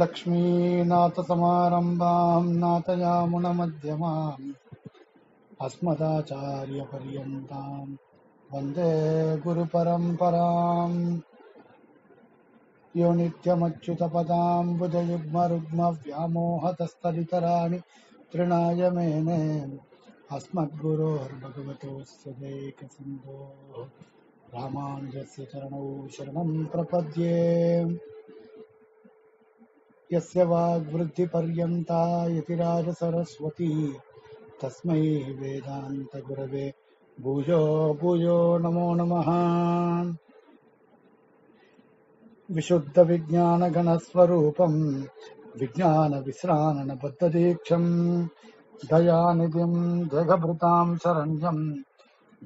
लक्ष्मीनाथसमारम्भाम् नाथयामुनमध्यमाम् अस्मदाचार्यपर्यन्ताम् वन्दे गुरुपरम्पराम् यो नित्यमच्युतपदाम् भुजयुग्मरुग्मव्यामोहतस्तदितराणि तृणाय मेने अस्मद्गुरोर्भगवतोऽस्य देकसिन्धोः रामानुजस्य चरणौ शरणम् प्रपद्ये यस्य वाग्वृद्धिपर्यन्ता यतिराजसरस्वती। तस्मै वेदान्तगुरवे भूयो भूयो नमो नमः। विशुद्धविज्ञानगणस्वरूपम् विज्ञानविश्राननबद्धदीक्षम् दयानिधिम् जगभृताम् शरण्यम्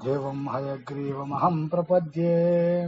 देवम् हयग्रीवमहम् प्रपद्ये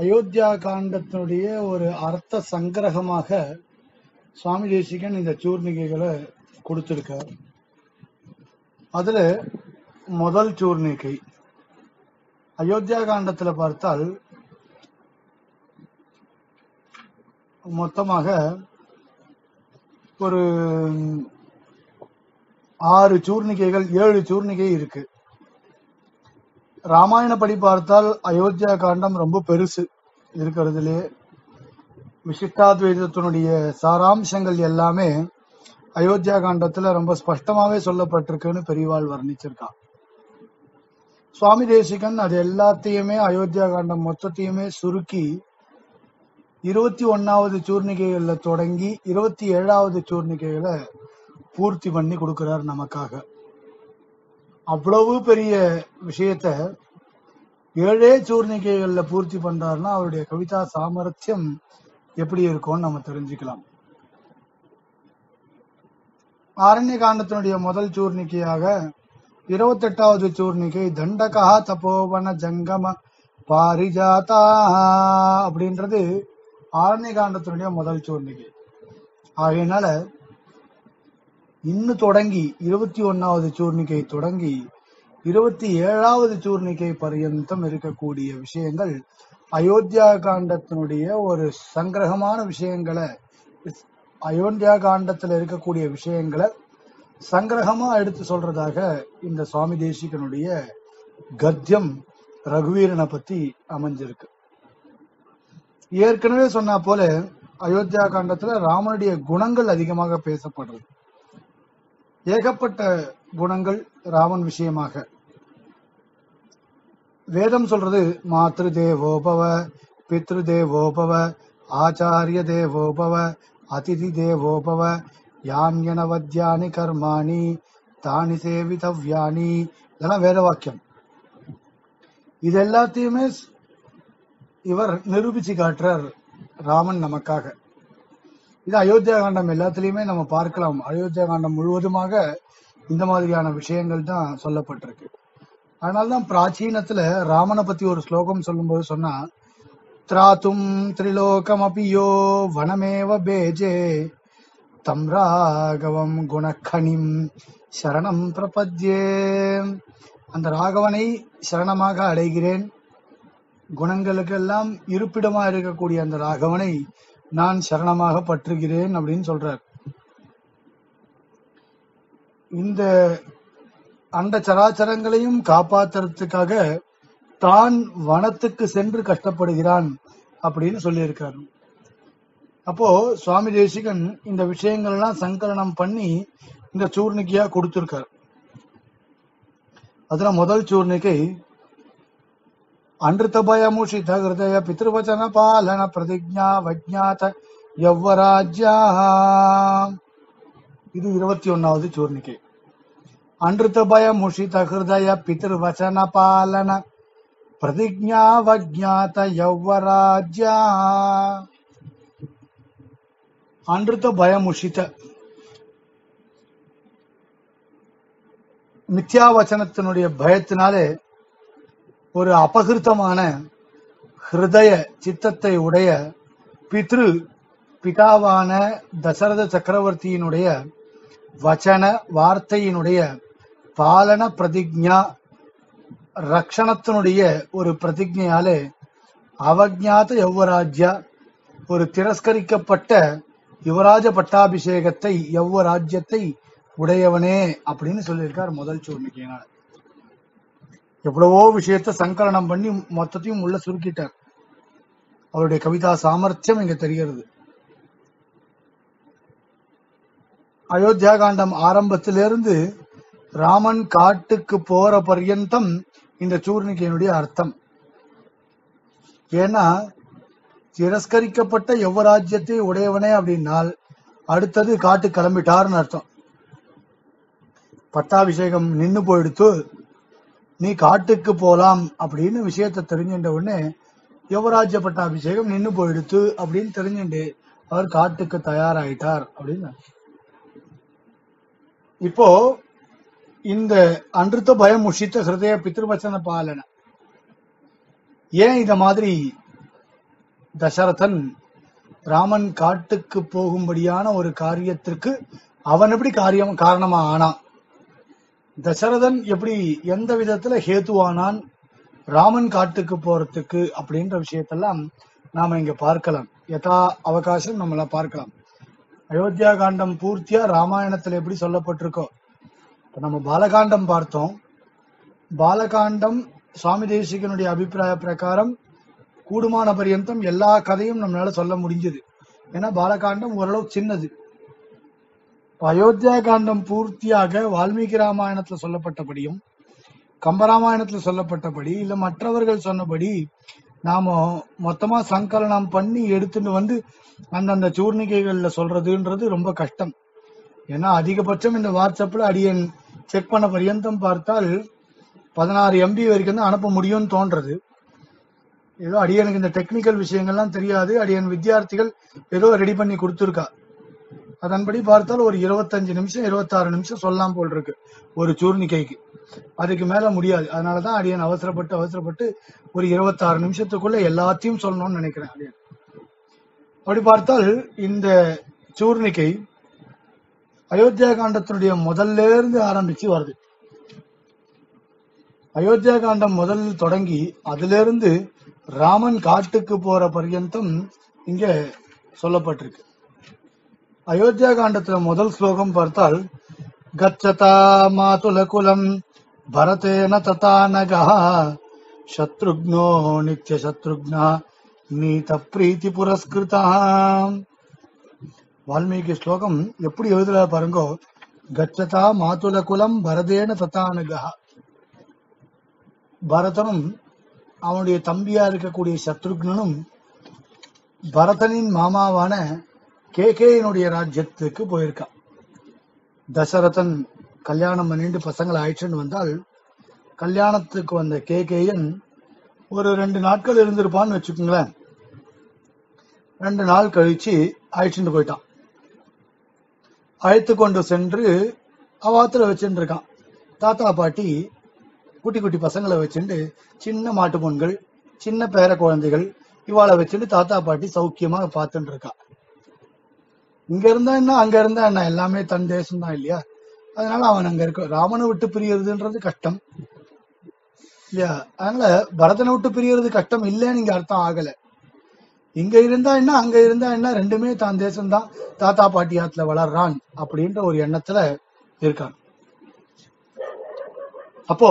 அயோத்தியா காண்டத்தினுடைய ஒரு அர்த்த சங்கிரகமாக சுவாமி தேசிகன் இந்த சூர்ணிகைகளை கொடுத்திருக்கார். அதுல முதல் சூர்ணிகை அயோத்தியா காண்டத்துல பார்த்தால் மொத்தமாக ஒரு ஆறு சூர்ணிகைகள் ஏழு சூர்ணிகை இருக்கு. ராமாயணப்படி பார்த்தால் அயோத்தியா காண்டம் ரொம்ப பெருசு இருக்கிறதுலே. விசிஷ்டாத்வைதத்தினுடைய சாராம்சங்கள் எல்லாமே அயோத்தியா காண்டத்துல ரொம்ப ஸ்பஷ்டமாவே சொல்லப்பட்டிருக்குன்னு பெரியவாள் வர்ணிச்சிருக்கான் சுவாமி தேசிகன் அது எல்லாத்தையுமே அயோத்தியா காண்டம் மொத்தத்தையுமே சுருக்கி இருபத்தி ஒன்னாவது சூர்ணிகைகள்ல தொடங்கி இருபத்தி ஏழாவது சூர்ணிகைகளை பூர்த்தி பண்ணி கொடுக்கிறார் நமக்காக. அவ்வளவு பெரிய விஷயத்த ஏழே சூர்ணிகைகள்ல பூர்த்தி பண்றாருன்னா அவருடைய கவிதா சாமர்த்தியம் எப்படி இருக்கும்னு நம்ம தெரிஞ்சுக்கலாம். ஆரண்ய காண்டத்தினுடைய முதல் சூர்ணிக்கையாக இருபத்தெட்டாவது சூர்ணிகை தண்டகா தபோவன ஜங்கம பாரிஜாதா அப்படின்றது ஆரண்ய காண்டத்தினுடைய முதல் சூர்ணிகை. ஆகையினால இன்னு தொடங்கி இருபத்தி ஒன்னாவது சூர்ணிகை தொடங்கி இருபத்தி ஏழாவது சூர்ணிகை பரியந்தம் இருக்கக்கூடிய விஷயங்கள் அயோத்தியா காண்டத்தினுடைய ஒரு சங்கிரகமான விஷயங்களை அயோத்தியா காண்டத்துல இருக்கக்கூடிய விஷயங்களை சங்கிரகமா எடுத்து சொல்றதாக இந்த சுவாமி தேசிகனுடைய கத்தியம் ரகுவீரனை பத்தி அமைஞ்சிருக்கு. ஏற்கனவே சொன்னா போல அயோத்தியா காண்டத்துல ராமனுடைய குணங்கள் அதிகமாக பேசப்படுறது. ஏகப்பட்ட குணங்கள் ராமன் விஷயமாக. வேதம் சொல்றது மாத்ரு தேவோபவ பித்ரு தேவோபவ ஆச்சாரிய தேவோபவ அதிதி தேவோபவ யான்யனவத்யானி கர்மாணி தானி சேவிதவ்யானி. இதெல்லாம் வேத வாக்கியம். இது எல்லாத்தையுமே இவர் நிரூபிச்சு காட்டுறார் ராமன் நமக்காக. இது அயோத்தியா காண்டம் எல்லாத்துலயுமே நம்ம பார்க்கலாம். அயோத்தியா காண்டம் முழுவதுமாக இந்த மாதிரியான விஷயங்கள் தான் சொல்லப்பட்டிருக்கு. அதனால்தான் பிராச்சீனத்துல ராமனை பத்தி ஒரு ஸ்லோகம் சொல்லும்போது சொன்னா திராத்தும் திரிலோகம் அப்பியோ வனமேவ பேஜே தம் ராகவம் குணக்கணிம் சரணம் பிரபத்யே. அந்த ராகவனை சரணமாக அடைகிறேன். குணங்களுக்கெல்லாம் இருப்பிடமா இருக்கக்கூடிய அந்த ராகவனை நான் சரணமாக பற்றுகிறேன் அப்படின்னு சொல்றார். இந்த அண்ட சராச்சரங்களையும் காப்பாத்துறதுக்காக தான் வனத்துக்கு சென்று கஷ்டப்படுகிறான் அப்படின்னு சொல்லியிருக்காரு அப்போ சுவாமி தேசிகன் இந்த விஷயங்கள் எல்லாம் சங்கலனம் பண்ணி இந்த சூர்ணிக்கையா கொடுத்திருக்காரு. அதுல முதல் சூர்ணிக்கை அன்றுத்த பயமுஷித ஹிருதய பித்ருவச்சன பாலன பிரதிஜா வஜ்ஞாத யவ்வராஜ்யா இது இருபத்தி ஒன்னாவது சூர்ணிக்கை அன்றுத்த பயமுஷித ஹிருதய பித்ருவச்சன பாலன பிரதிஜாவஜாத யௌவராஜ்யா அன்றுத்த பயமுஷித மித்யாவச்சனத்தினுடைய பயத்தினாலே ஒரு அபகிருத்தமான ஹிருதய சித்தத்தை உடைய பித்ரு பிதாவான தசரத சக்கரவர்த்தியினுடைய வச்சன வார்த்தையினுடைய பாலன பிரதிஜா ரக்ஷணத்தினுடைய ஒரு பிரதிஜையாலே அவஜாத யௌவராஜ்யா ஒரு திரஸ்கரிக்கப்பட்ட யுவராஜ பட்டாபிஷேகத்தை யௌவராஜ்யத்தை உடையவனே அப்படின்னு சொல்லியிருக்கார் முதல் சூர்ணிக்கையினால எவ்வளவோ விஷயத்த சங்கலனம் பண்ணி மொத்தத்தையும் உள்ள சுருக்கிட்டார். அவருடைய கவிதா சாமர்த்தியம் இங்க தெரிகிறது. அயோத்தியா காண்டம் ஆரம்பத்திலிருந்து ராமன் காட்டுக்கு போற பர்யந்தம் இந்த சூர்ணிகையினுடைய அர்த்தம். ஏன்னா திரஸ்கரிக்கப்பட்ட யுவராஜ்யத்தை உடையவனே அப்படின்னால் அடுத்தது காட்டு கிளம்பிட்டார்னு அர்த்தம். பட்டாபிஷேகம் நின்னு போயிடுத்து நீ காட்டுக்கு போலாம் அப்படின்னு விஷயத்தை தெரிஞ்சுட்ட உடனே யுவராஜ்ய பட்டாபிஷேகம் நின்னு போயிடுத்து அப்படின்னு தெரிஞ்சுண்டு அவர் காட்டுக்கு தயாராயிட்டார் அப்படின்னு. இப்போ இந்த அன்றுத்த பயம் உஷித்த ஹிருதய பித்ருவச்சன பாலன. ஏன் இத மாதிரி தசரதன் ராமன் காட்டுக்கு போகும்படியான ஒரு காரியத்திற்கு அவன் எப்படி காரியம் காரணமா ஆனான்? தசரதன் எப்படி எந்த விதத்துல ஹேத்துவானான் ராமன் காட்டுக்கு போறதுக்கு அப்படின்ற விஷயத்தெல்லாம் நாம இங்க பார்க்கலாம். யதா அவகாசம் நம்மள பார்க்கலாம். அயோத்தியா காண்டம் பூர்த்தியா ராமாயணத்துல எப்படி சொல்லப்பட்டிருக்கோ? இப்ப நம்ம பாலகாண்டம் பார்த்தோம். பாலகாண்டம் சுவாமி தேசிகனுடைய அபிப்பிராய பிரகாரம் கூடுமான பரியந்தம் எல்லா கதையும் நம்மளால சொல்ல முடிஞ்சது. ஏன்னா பாலகாண்டம் ஓரளவு சின்னது. அயோத்தியா காண்டம் பூர்த்தியாக வால்மீகி ராமாயணத்துல சொல்லப்பட்டபடியும் கம்பராமாயணத்துல சொல்லப்பட்டபடி இல்ல மற்றவர்கள் சொன்னபடி நாம மொத்தமா சங்கலனம் பண்ணி எடுத்துட்டு வந்து அந்தந்த சூர்ணிகைகள்ல சொல்றதுன்றது ரொம்ப கஷ்டம். ஏன்னா அதிகபட்சம் இந்த வாட்ஸ்அப்ல அடியன் செக் பண்ண பரியந்தம் பார்த்தால் பதினாறு எம்பி வரைக்கும் தான் அனுப்ப முடியும்னு தோன்றது. ஏதோ அடியனுக்கு இந்த டெக்னிக்கல் விஷயங்கள்லாம் தெரியாது. அடியன் வித்தியார்த்திகள் ஏதோ ரெடி பண்ணி கொடுத்துருக்கா. அதன்படி பார்த்தால் ஒரு இருபத்தஞ்சு நிமிஷம் இருபத்தாறு நிமிஷம் சொல்லலாம் போல் இருக்கு ஒரு சூர்ணிக்கைக்கு அதுக்கு மேல முடியாது. அதனாலதான் அடியன் அவசரப்பட்டு அவசரப்பட்டு ஒரு இருபத்தாறு நிமிஷத்துக்குள்ள எல்லாத்தையும் சொல்லணும்னு நினைக்கிறேன் அடியன். அப்படி பார்த்தால் இந்த சூர்ணிக்கை அயோத்தியா காண்டத்தினுடைய முதல்ல இருந்து ஆரம்பிச்சு வருது. அயோத்தியா காண்டம் முதல் தொடங்கி அதிலிருந்து ராமன் காட்டுக்கு போற பர்யந்தம் இங்க சொல்லப்பட்டிருக்கு. அயோத்தியா காண்டத்துல முதல் ஸ்லோகம் பார்த்தால் கச்சதா மாதுல குலம் பரதேன ததா நகா சத்ருக்னோ நித்ய சத்ருக்னா நீத பிரீத்தி புரஸ்கிருதா வால்மீகி ஸ்லோகம் எப்படி எழுதுல பாருங்கோ கச்சதா மாதுல குலம் பரதேன ததானகா பரதனும் அவனுடைய தம்பியா இருக்கக்கூடிய சத்ருக்னனும் பரதனின் மாமாவான கேகேயினுடைய ராஜ்யத்துக்கு போயிருக்கான். தசரதன் கல்யாணம் பண்ணிட்டு பசங்களை ஆயிடுச்சுன்னு வந்தால் கல்யாணத்துக்கு வந்த கேகேயன் ஒரு ரெண்டு நாட்கள் இருந்திருப்பான்னு வச்சுக்கோங்களேன். ரெண்டு நாள் கழிச்சு அழைச்சிட்டு போயிட்டான். அழைத்து கொண்டு சென்று அவாத்துல வச்சுட்டு இருக்கான். தாத்தா பாட்டி குட்டி குட்டி பசங்களை வச்சுட்டு சின்ன மாட்டு பொண்கள் சின்ன பேர குழந்தைகள் இவாளை வச்சுட்டு தாத்தா பாட்டி சௌக்கியமா பார்த்துட்டு இருக்கான். இங்க இருந்தா என்ன அங்க இருந்தா என்ன? எல்லாமே தன் தேசம் தான் இல்லையா? அதனால அவன் அங்க இருக்க ராமனை விட்டு பிரியறதுன்றது கஷ்டம். இல்லையா? அதனால பரதனை விட்டு பிரியறது கஷ்டம் இல்லைன்னு இங்க அர்த்தம் ஆகல. இங்க இருந்தா என்ன அங்க இருந்தா என்ன? ரெண்டுமே தான் தேசம்தான். தாத்தா பாட்டியாத்துல வளர்றான் அப்படின்ற ஒரு எண்ணத்துல இருக்கான். அப்போ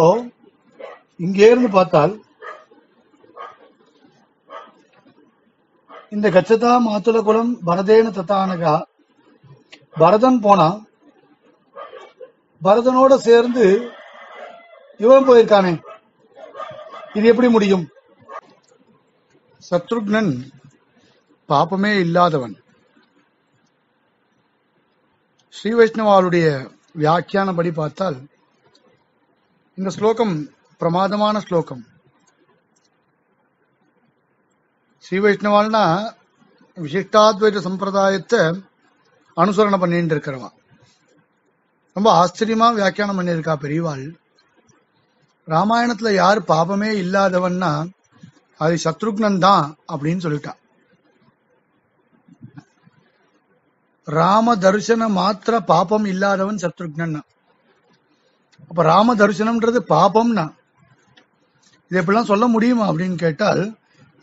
இங்கே இருந்து பார்த்தால் இந்த கச்சதா மாத்துல குலம் பரதேன தத்தானகா. பரதன் போனா பரதனோட சேர்ந்து இவன் போயிருக்கானே. இது எப்படி முடியும்? சத்ருக்னன் பாப்பமே இல்லாதவன். ஸ்ரீ வைஷ்ணவாளுடைய வியாக்கியானபடி பார்த்தால் இந்த ஸ்லோகம் பிரமாதமான ஸ்லோகம். ஸ்ரீ வைஷ்ணவால்னா விசிஷ்டாத்வைத சம்பிரதாயத்தை அனுசரணை பண்ணிட்டு இருக்கிறவன். ரொம்ப ஆச்சரியமா வியாக்கியானம் பண்ணியிருக்கா பெரியவாள். ராமாயணத்துல யார் பாபமே இல்லாதவன்னா அது சத்ருக்னன் தான் அப்படின்னு சொல்லிட்டா. ராம தரிசன மாத்திர பாபம் இல்லாதவன் சத்ருக்னன் அப்ப ராம தரிசனம்ன்றது பாபம்னா. இது எப்படிலாம் சொல்ல முடியுமா அப்படின்னு கேட்டால்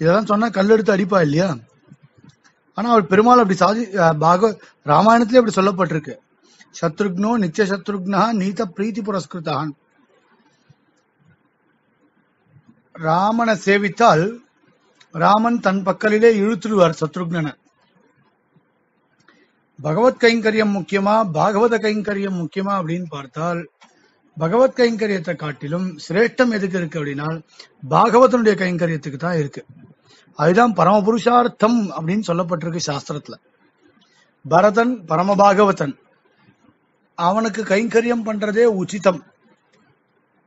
இதெல்லாம் சொன்னா கல் எடுத்து அடிப்பா இல்லையா? ஆனா அவர் பெருமாள் அப்படி சாதி பாக ராமாயணத்திலே அப்படி சொல்லப்பட்டிருக்கு. சத்ருக்னோ நித்திய சத்ருக்னா நீத பிரீத்தி புரஸ்கிருத்தான். ராமனை சேவித்தால் ராமன் தன் பக்கலிலே இழுத்துடுவார் சத்ருக்னனை. பகவத் கைங்கரியம் முக்கியமா? பாகவத கைங்கரியம் முக்கியமா அப்படின்னு பார்த்தால் பகவத் கைங்கரியத்தை காட்டிலும் சிரேஷ்டம் எதுக்கு இருக்கு அப்படின்னா பாகவதனுடைய கைங்கரியத்துக்கு தான் இருக்கு. அதுதான் பரமபுருஷார்த்தம் அப்படின்னு சொல்லப்பட்டிருக்கு சாஸ்திரத்துல. பரதன் பரமபாகவதன். அவனுக்கு கைங்கரியம் பண்றதே உச்சிதம்.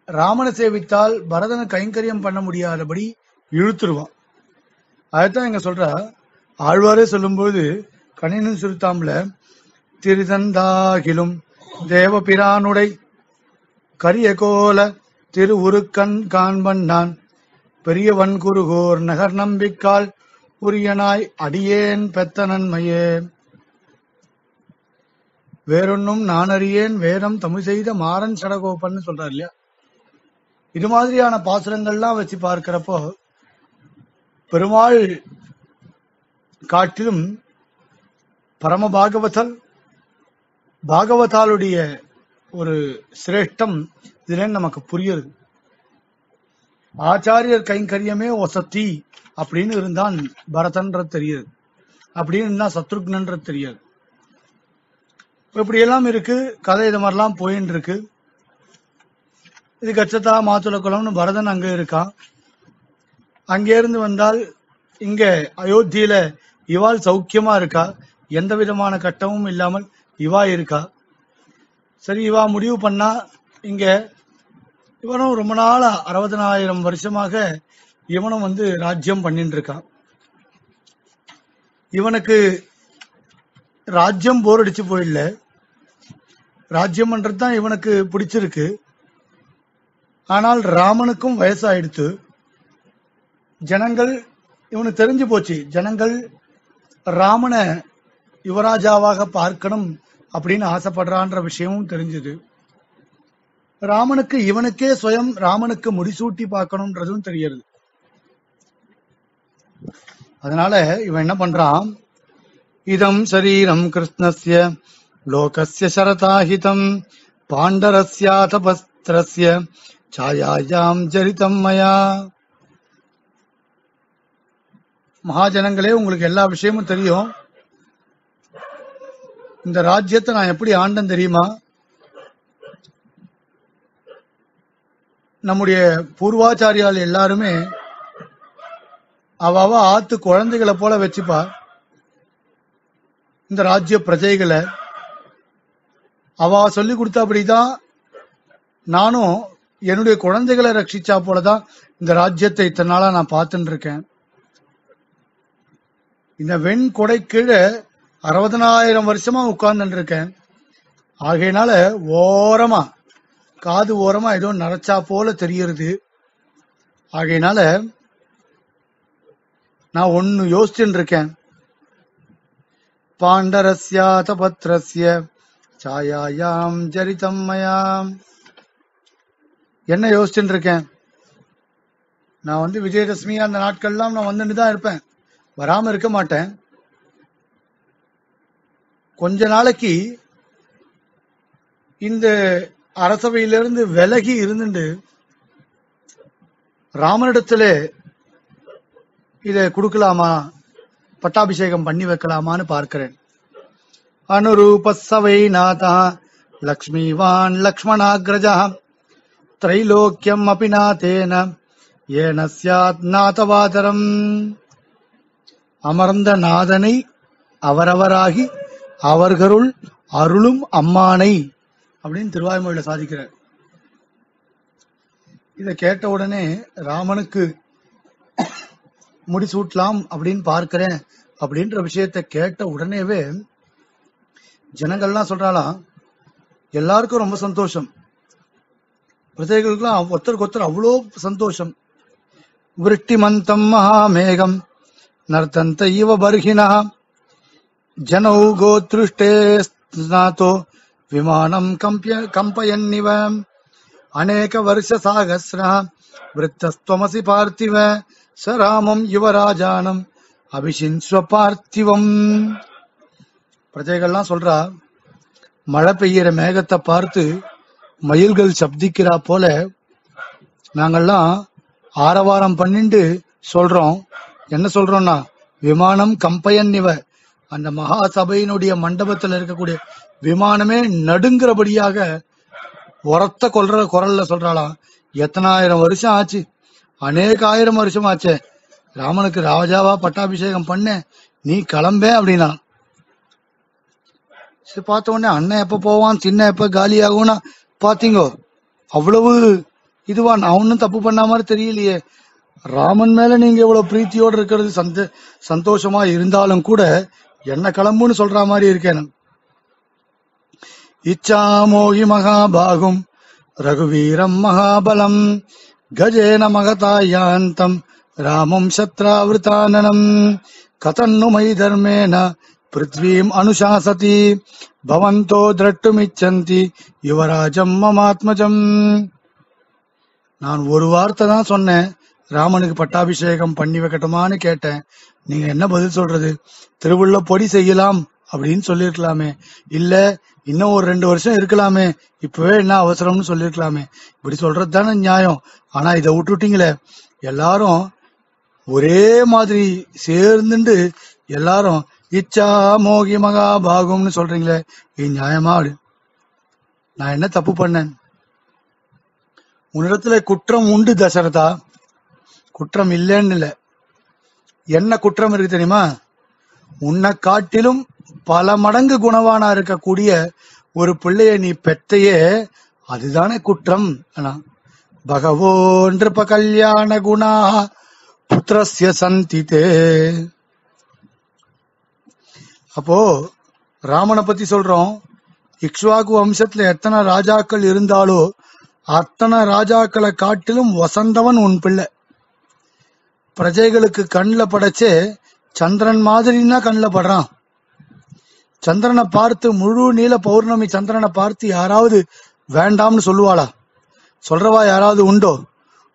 ராமனை சேவித்தால் பரதனை கைங்கரியம் பண்ண முடியாதபடி இழுத்துருவான். அதைத்தான் இங்க சொல்ற. ஆழ்வாரே சொல்லும்போது கணினன் சுருத்தாம்ல திருதந்தாகிலும் தேவபிரானுடை கரிய கோல திரு உருக்கண் காண்பன் நான். பெரியவன் குருகோர் நகர் நம்பிக்கால் உரியனாய் அடியேன் பெத்த நன்மையே வேறொன்னும் நான் அறியேன் வேதம் தமிழ் செய்த மாறன் சடகோபன் சொல்றார் இல்லையா? இது மாதிரியான பாசுரங்கள்லாம் வச்சு பார்க்கிறப்போ பெருமாள் காட்டிலும் பரம பாகவதல் பாகவதாலுடைய ஒரு சிரேஷ்டம் இதுலன்னு நமக்கு புரியுது ஆச்சாரியர் கைங்கரியமே ஒசத்தி அப்படின்னு இருந்தான் பரதன்ற தெரியுது. அப்படின்னு இருந்தா சத்ருக்னன்ற தெரியாது. இப்படி எல்லாம் இருக்கு. கதை இது மாதிரிலாம் போயின்னு இருக்கு. இது கச்சதா மாத்துள குளம்னு பரதன் அங்க இருக்கான் அங்கே இருந்து வந்தால் இங்க அயோத்தியில இவாள் சௌக்கியமா இருக்கா? எந்த விதமான கட்டமும் இல்லாமல் இவா இருக்கா? சரி இவா முடிவு பண்ணா இங்க இவனும் ரொம்ப நாளா அறுபதனாயிரம் வருஷமாக இவனும் வந்து ராஜ்யம் பண்ணிட்டு இருக்கான் இவனுக்கு ராஜ்யம் போர் அடிச்சு போயிடல ராஜ்யம் பண்றது தான் இவனுக்கு பிடிச்சிருக்கு. ஆனால் ராமனுக்கும் வயசாயிடுத்து. ஜனங்கள் இவனுக்கு தெரிஞ்சு போச்சு ஜனங்கள் ராமனை யுவராஜாவாக பார்க்கணும் அப்படின்னு ஆசைப்படுறான்ற விஷயமும் தெரிஞ்சது. ராமனுக்கு இவனுக்கே சுயம் ராமனுக்கு முடிசூட்டி பார்க்கணும்ன்றதும் தெரியுது அதனால இவன் என்ன பண்றான்? இதம் சரீரம் கிருஷ்ணஸ்ய லோகஸ்ய சரதாஹிதம் பாண்டரஸ்யாதபஸ்திரஸ்ய சாயாயாம் ஜரிதம் மயா. மகாஜனங்களே உங்களுக்கு எல்லா விஷயமும் தெரியும். இந்த ராஜ்யத்தை நான் எப்படி ஆண்டன் தெரியுமா? நம்முடைய பூர்வாச்சாரியால் எல்லாருமே அவ ஆத்து குழந்தைகளை போல வச்சுப்பா. இந்த ராஜ்ய பிரஜைகளை. அவ சொல்லி கொடுத்தபடிதான் நானும் என்னுடைய குழந்தைகளை ரட்சிச்சா போலதான் இந்த ராஜ்யத்தை இத்தனை நாளா நான் பார்த்துட்டு இருக்கேன் இந்த வெண் கொடை கீழே அறுபதனாயிரம் வருஷமா உட்கார்ந்துட்டு இருக்கேன் ஆகையினால ஓரமா காது ஓரமா ஏதோ நரைச்சா போல தெரியறது ஆகையினால நான் ஒன்னு யோசிச்சுட்டு இருக்கேன் பாண்டரஸ்யாத பத்ரஸ்ய சாயாயாம் ஜரிதம்மயாம் என்ன யோசிச்சுட்டு இருக்கேன் நான் வந்து விஜயதசமி அந்த நாட்கள்லாம் நான் வந்துட்டு தான் இருப்பேன். வராம இருக்க மாட்டேன். கொஞ்ச நாளைக்கு இந்த அரசவையிலிருந்து விலகி இருந்துட்டு ராமனிடத்துல இதை கொடுக்கலாமா? பட்டாபிஷேகம் பண்ணி வைக்கலாமான்னு பார்க்கிறேன். அனுரூப சவை நாதா லக்ஷ்மிவான் லக்ஷ்மணாகிரஜா திரைலோக்கியம் அபி நாதேன ஏன சியாத் நாதவாதரம். அமர்ந்த நாதனை அவரவராகி அவர்களுள் அருளும் அம்மானை அப்படின்னு திருவாய்மொழியில சாதிக்கிறார். இதை கேட்ட உடனே ராமனுக்கு முடிசூட்டலாம் அப்படின்னு பார்க்கிறேன் அப்படின்ற விஷயத்த கேட்ட உடனேவே ஜனங்கள்லாம் சொல்றாளா எல்லாருக்கும் ரொம்ப சந்தோஷம். பிரஜைகளுக்கெல்லாம் ஒருத்தருக்கு ஒருத்தர் அவ்வளோ சந்தோஷம். விருட்டி மந்தம் மகாமேகம் நர்த்தந்த இவ பருகினா ஜனௌ கோத்ருஷ்டே विमानं कम्प्य कम्पयन्निव अनेकवर्षसाहस्रः वृत्तस्त्वमसि पार्थिव स रामं युवराजानम् அபிஷின்ஸ்வ பார்த்திவம் பிரஜைகள்லாம் சொல்றா மழை பெய்யற மேகத்தை பார்த்து மயில்கள் சப்திக்கிறா போல நாங்கெல்லாம் ஆரவாரம் பண்ணிண்டு சொல்றோம் என்ன சொல்றோம்னா விமானம் கம்பயன் இவ அந்த மகா சபையினுடைய மண்டபத்துல இருக்கக்கூடிய விமானமே நடுங்கிறபடியாக உரத்த கொல்ற குரல்ல சொல்றாளாம் எத்தனாயிரம் வருஷம் ஆச்சு? அநேக ஆயிரம் வருஷம் ஆச்சே. ராமனுக்கு ராஜாவா பட்டாபிஷேகம் பண்ண. நீ கிளம்பே அப்படின்னா. சரி பார்த்த உடனே அண்ணன் எப்ப போவான் சின்ன எப்ப காலி ஆகும்னா பாத்தீங்கோ அவ்வளவு இதுவா நான் ஒன்னும் தப்பு பண்ண மாதிரி தெரியலையே. ராமன் மேல நீங்க இவ்வளவு பிரீத்தியோட இருக்கிறது சந்த சந்தோஷமா இருந்தாலும் கூட என்ன கிளம்புன்னு சொல்ற மாதிரி இருக்கேன் இச்சாமோகி மகாபாகும். ரகுவீரம் மகாபலம். கஜேன மகதாயாந்தம் ராமம் சத்ராவிருத்தானனம். கதன்னுமை தர்மேன. பிருத்வீம் அனுசாசதி பவந்தோ திரட்டுமிச்சந்தி. யுவராஜம் மமாத்மஜம். நான் ஒரு வார்த்தை தான் சொன்னேன். ராமனுக்கு பட்டாபிஷேகம் பண்ணி வைக்கட்டுமான்னு கேட்டேன். நீங்க என்ன பதில் சொல்றது? திருவுள்ள பொடி செய்யலாம் அப்படின்னு சொல்லிருக்கலாமே இல்ல இன்னும் ஒரு ரெண்டு வருஷம் இருக்கலாமே. இப்பவே என்ன அவசரம்னு சொல்லிருக்கலாமே. இப்படி சொல்றது தானே நியாயம். ஆனா இதை விட்டுட்டீங்களே. எல்லாரும் ஒரே மாதிரி சேர்ந்துண்டு எல்லாரும் இச்சா மோகி மகா பாகும்னு சொல்றீங்களே. இது நியாயமா நான் என்ன தப்பு பண்ணேன்? உன்னிடத்துல குற்றம் உண்டு தசரதா. குற்றம் இல்லைன்னு இல்லை. என்ன குற்றம் இருக்கு தெரியுமா? உன்னை காட்டிலும் பல மடங்கு குணவானா இருக்கக்கூடிய ஒரு பிள்ளைய நீ பெத்தையே அதுதானே குற்றம் ஆனா பகவோ நிருப கல்யாண குணா புத்திரஸ்ய சந்திதே அப்போ ராமனை பத்தி சொல்றோம். இக்ஷ்வாகு வம்சத்துல எத்தனை ராஜாக்கள் இருந்தாலோ அத்தனை ராஜாக்களை காட்டிலும் வசந்தவன் உன் பிள்ளை. பிரஜைகளுக்கு கண்ணில் படைச்சே சந்திரன் மாதிரின்னா கண்ணில் படுறான். சந்திரனை பார்த்து முழு நீல பௌர்ணமி சந்திரனை பார்த்து யாராவது வேண்டாம்னு சொல்லுவாளா? சொல்றவா யாராவது உண்டோ?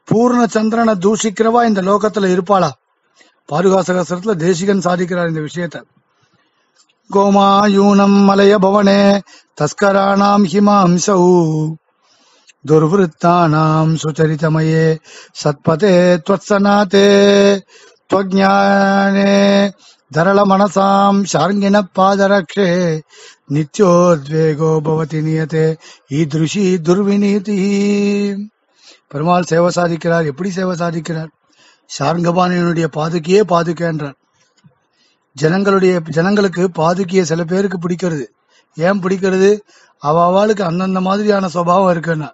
பூர்ண சந்திரனை தூஷிக்கிறவா இந்த லோகத்துல இருப்பாளா? பாருகாசகசரத்துல தேசிகன் சாதிக்கிறார் இந்த விஷயத்த. கோமாயூனம் மலைய பவனே தஸ்கராணாம் ஹிமாம்சௌ துர்வத்தானாம் சுச்சரித்தமயே சத்பதே துவத்சனாதே துவஜானே धरलमनसां शार्ङ्गिनः पादरक्षे नित्योद्वेगो भवति नियते ஈதிருஷி துர்விநீதி பெருமாள் சேவை சாதிக்கிறார் எப்படி சேவை சாதிக்கிறார் ஷார்ங்கபாணியனுடைய பாதுகையே பாதுகை என்றார் ஜனங்களுடைய ஜனங்களுக்கு பாதுகையை சில பேருக்கு பிடிக்கிறது ஏன் பிடிக்கிறது அவ அவளுக்கு அந்தந்த மாதிரியான சுபாவம் இருக்குன்னா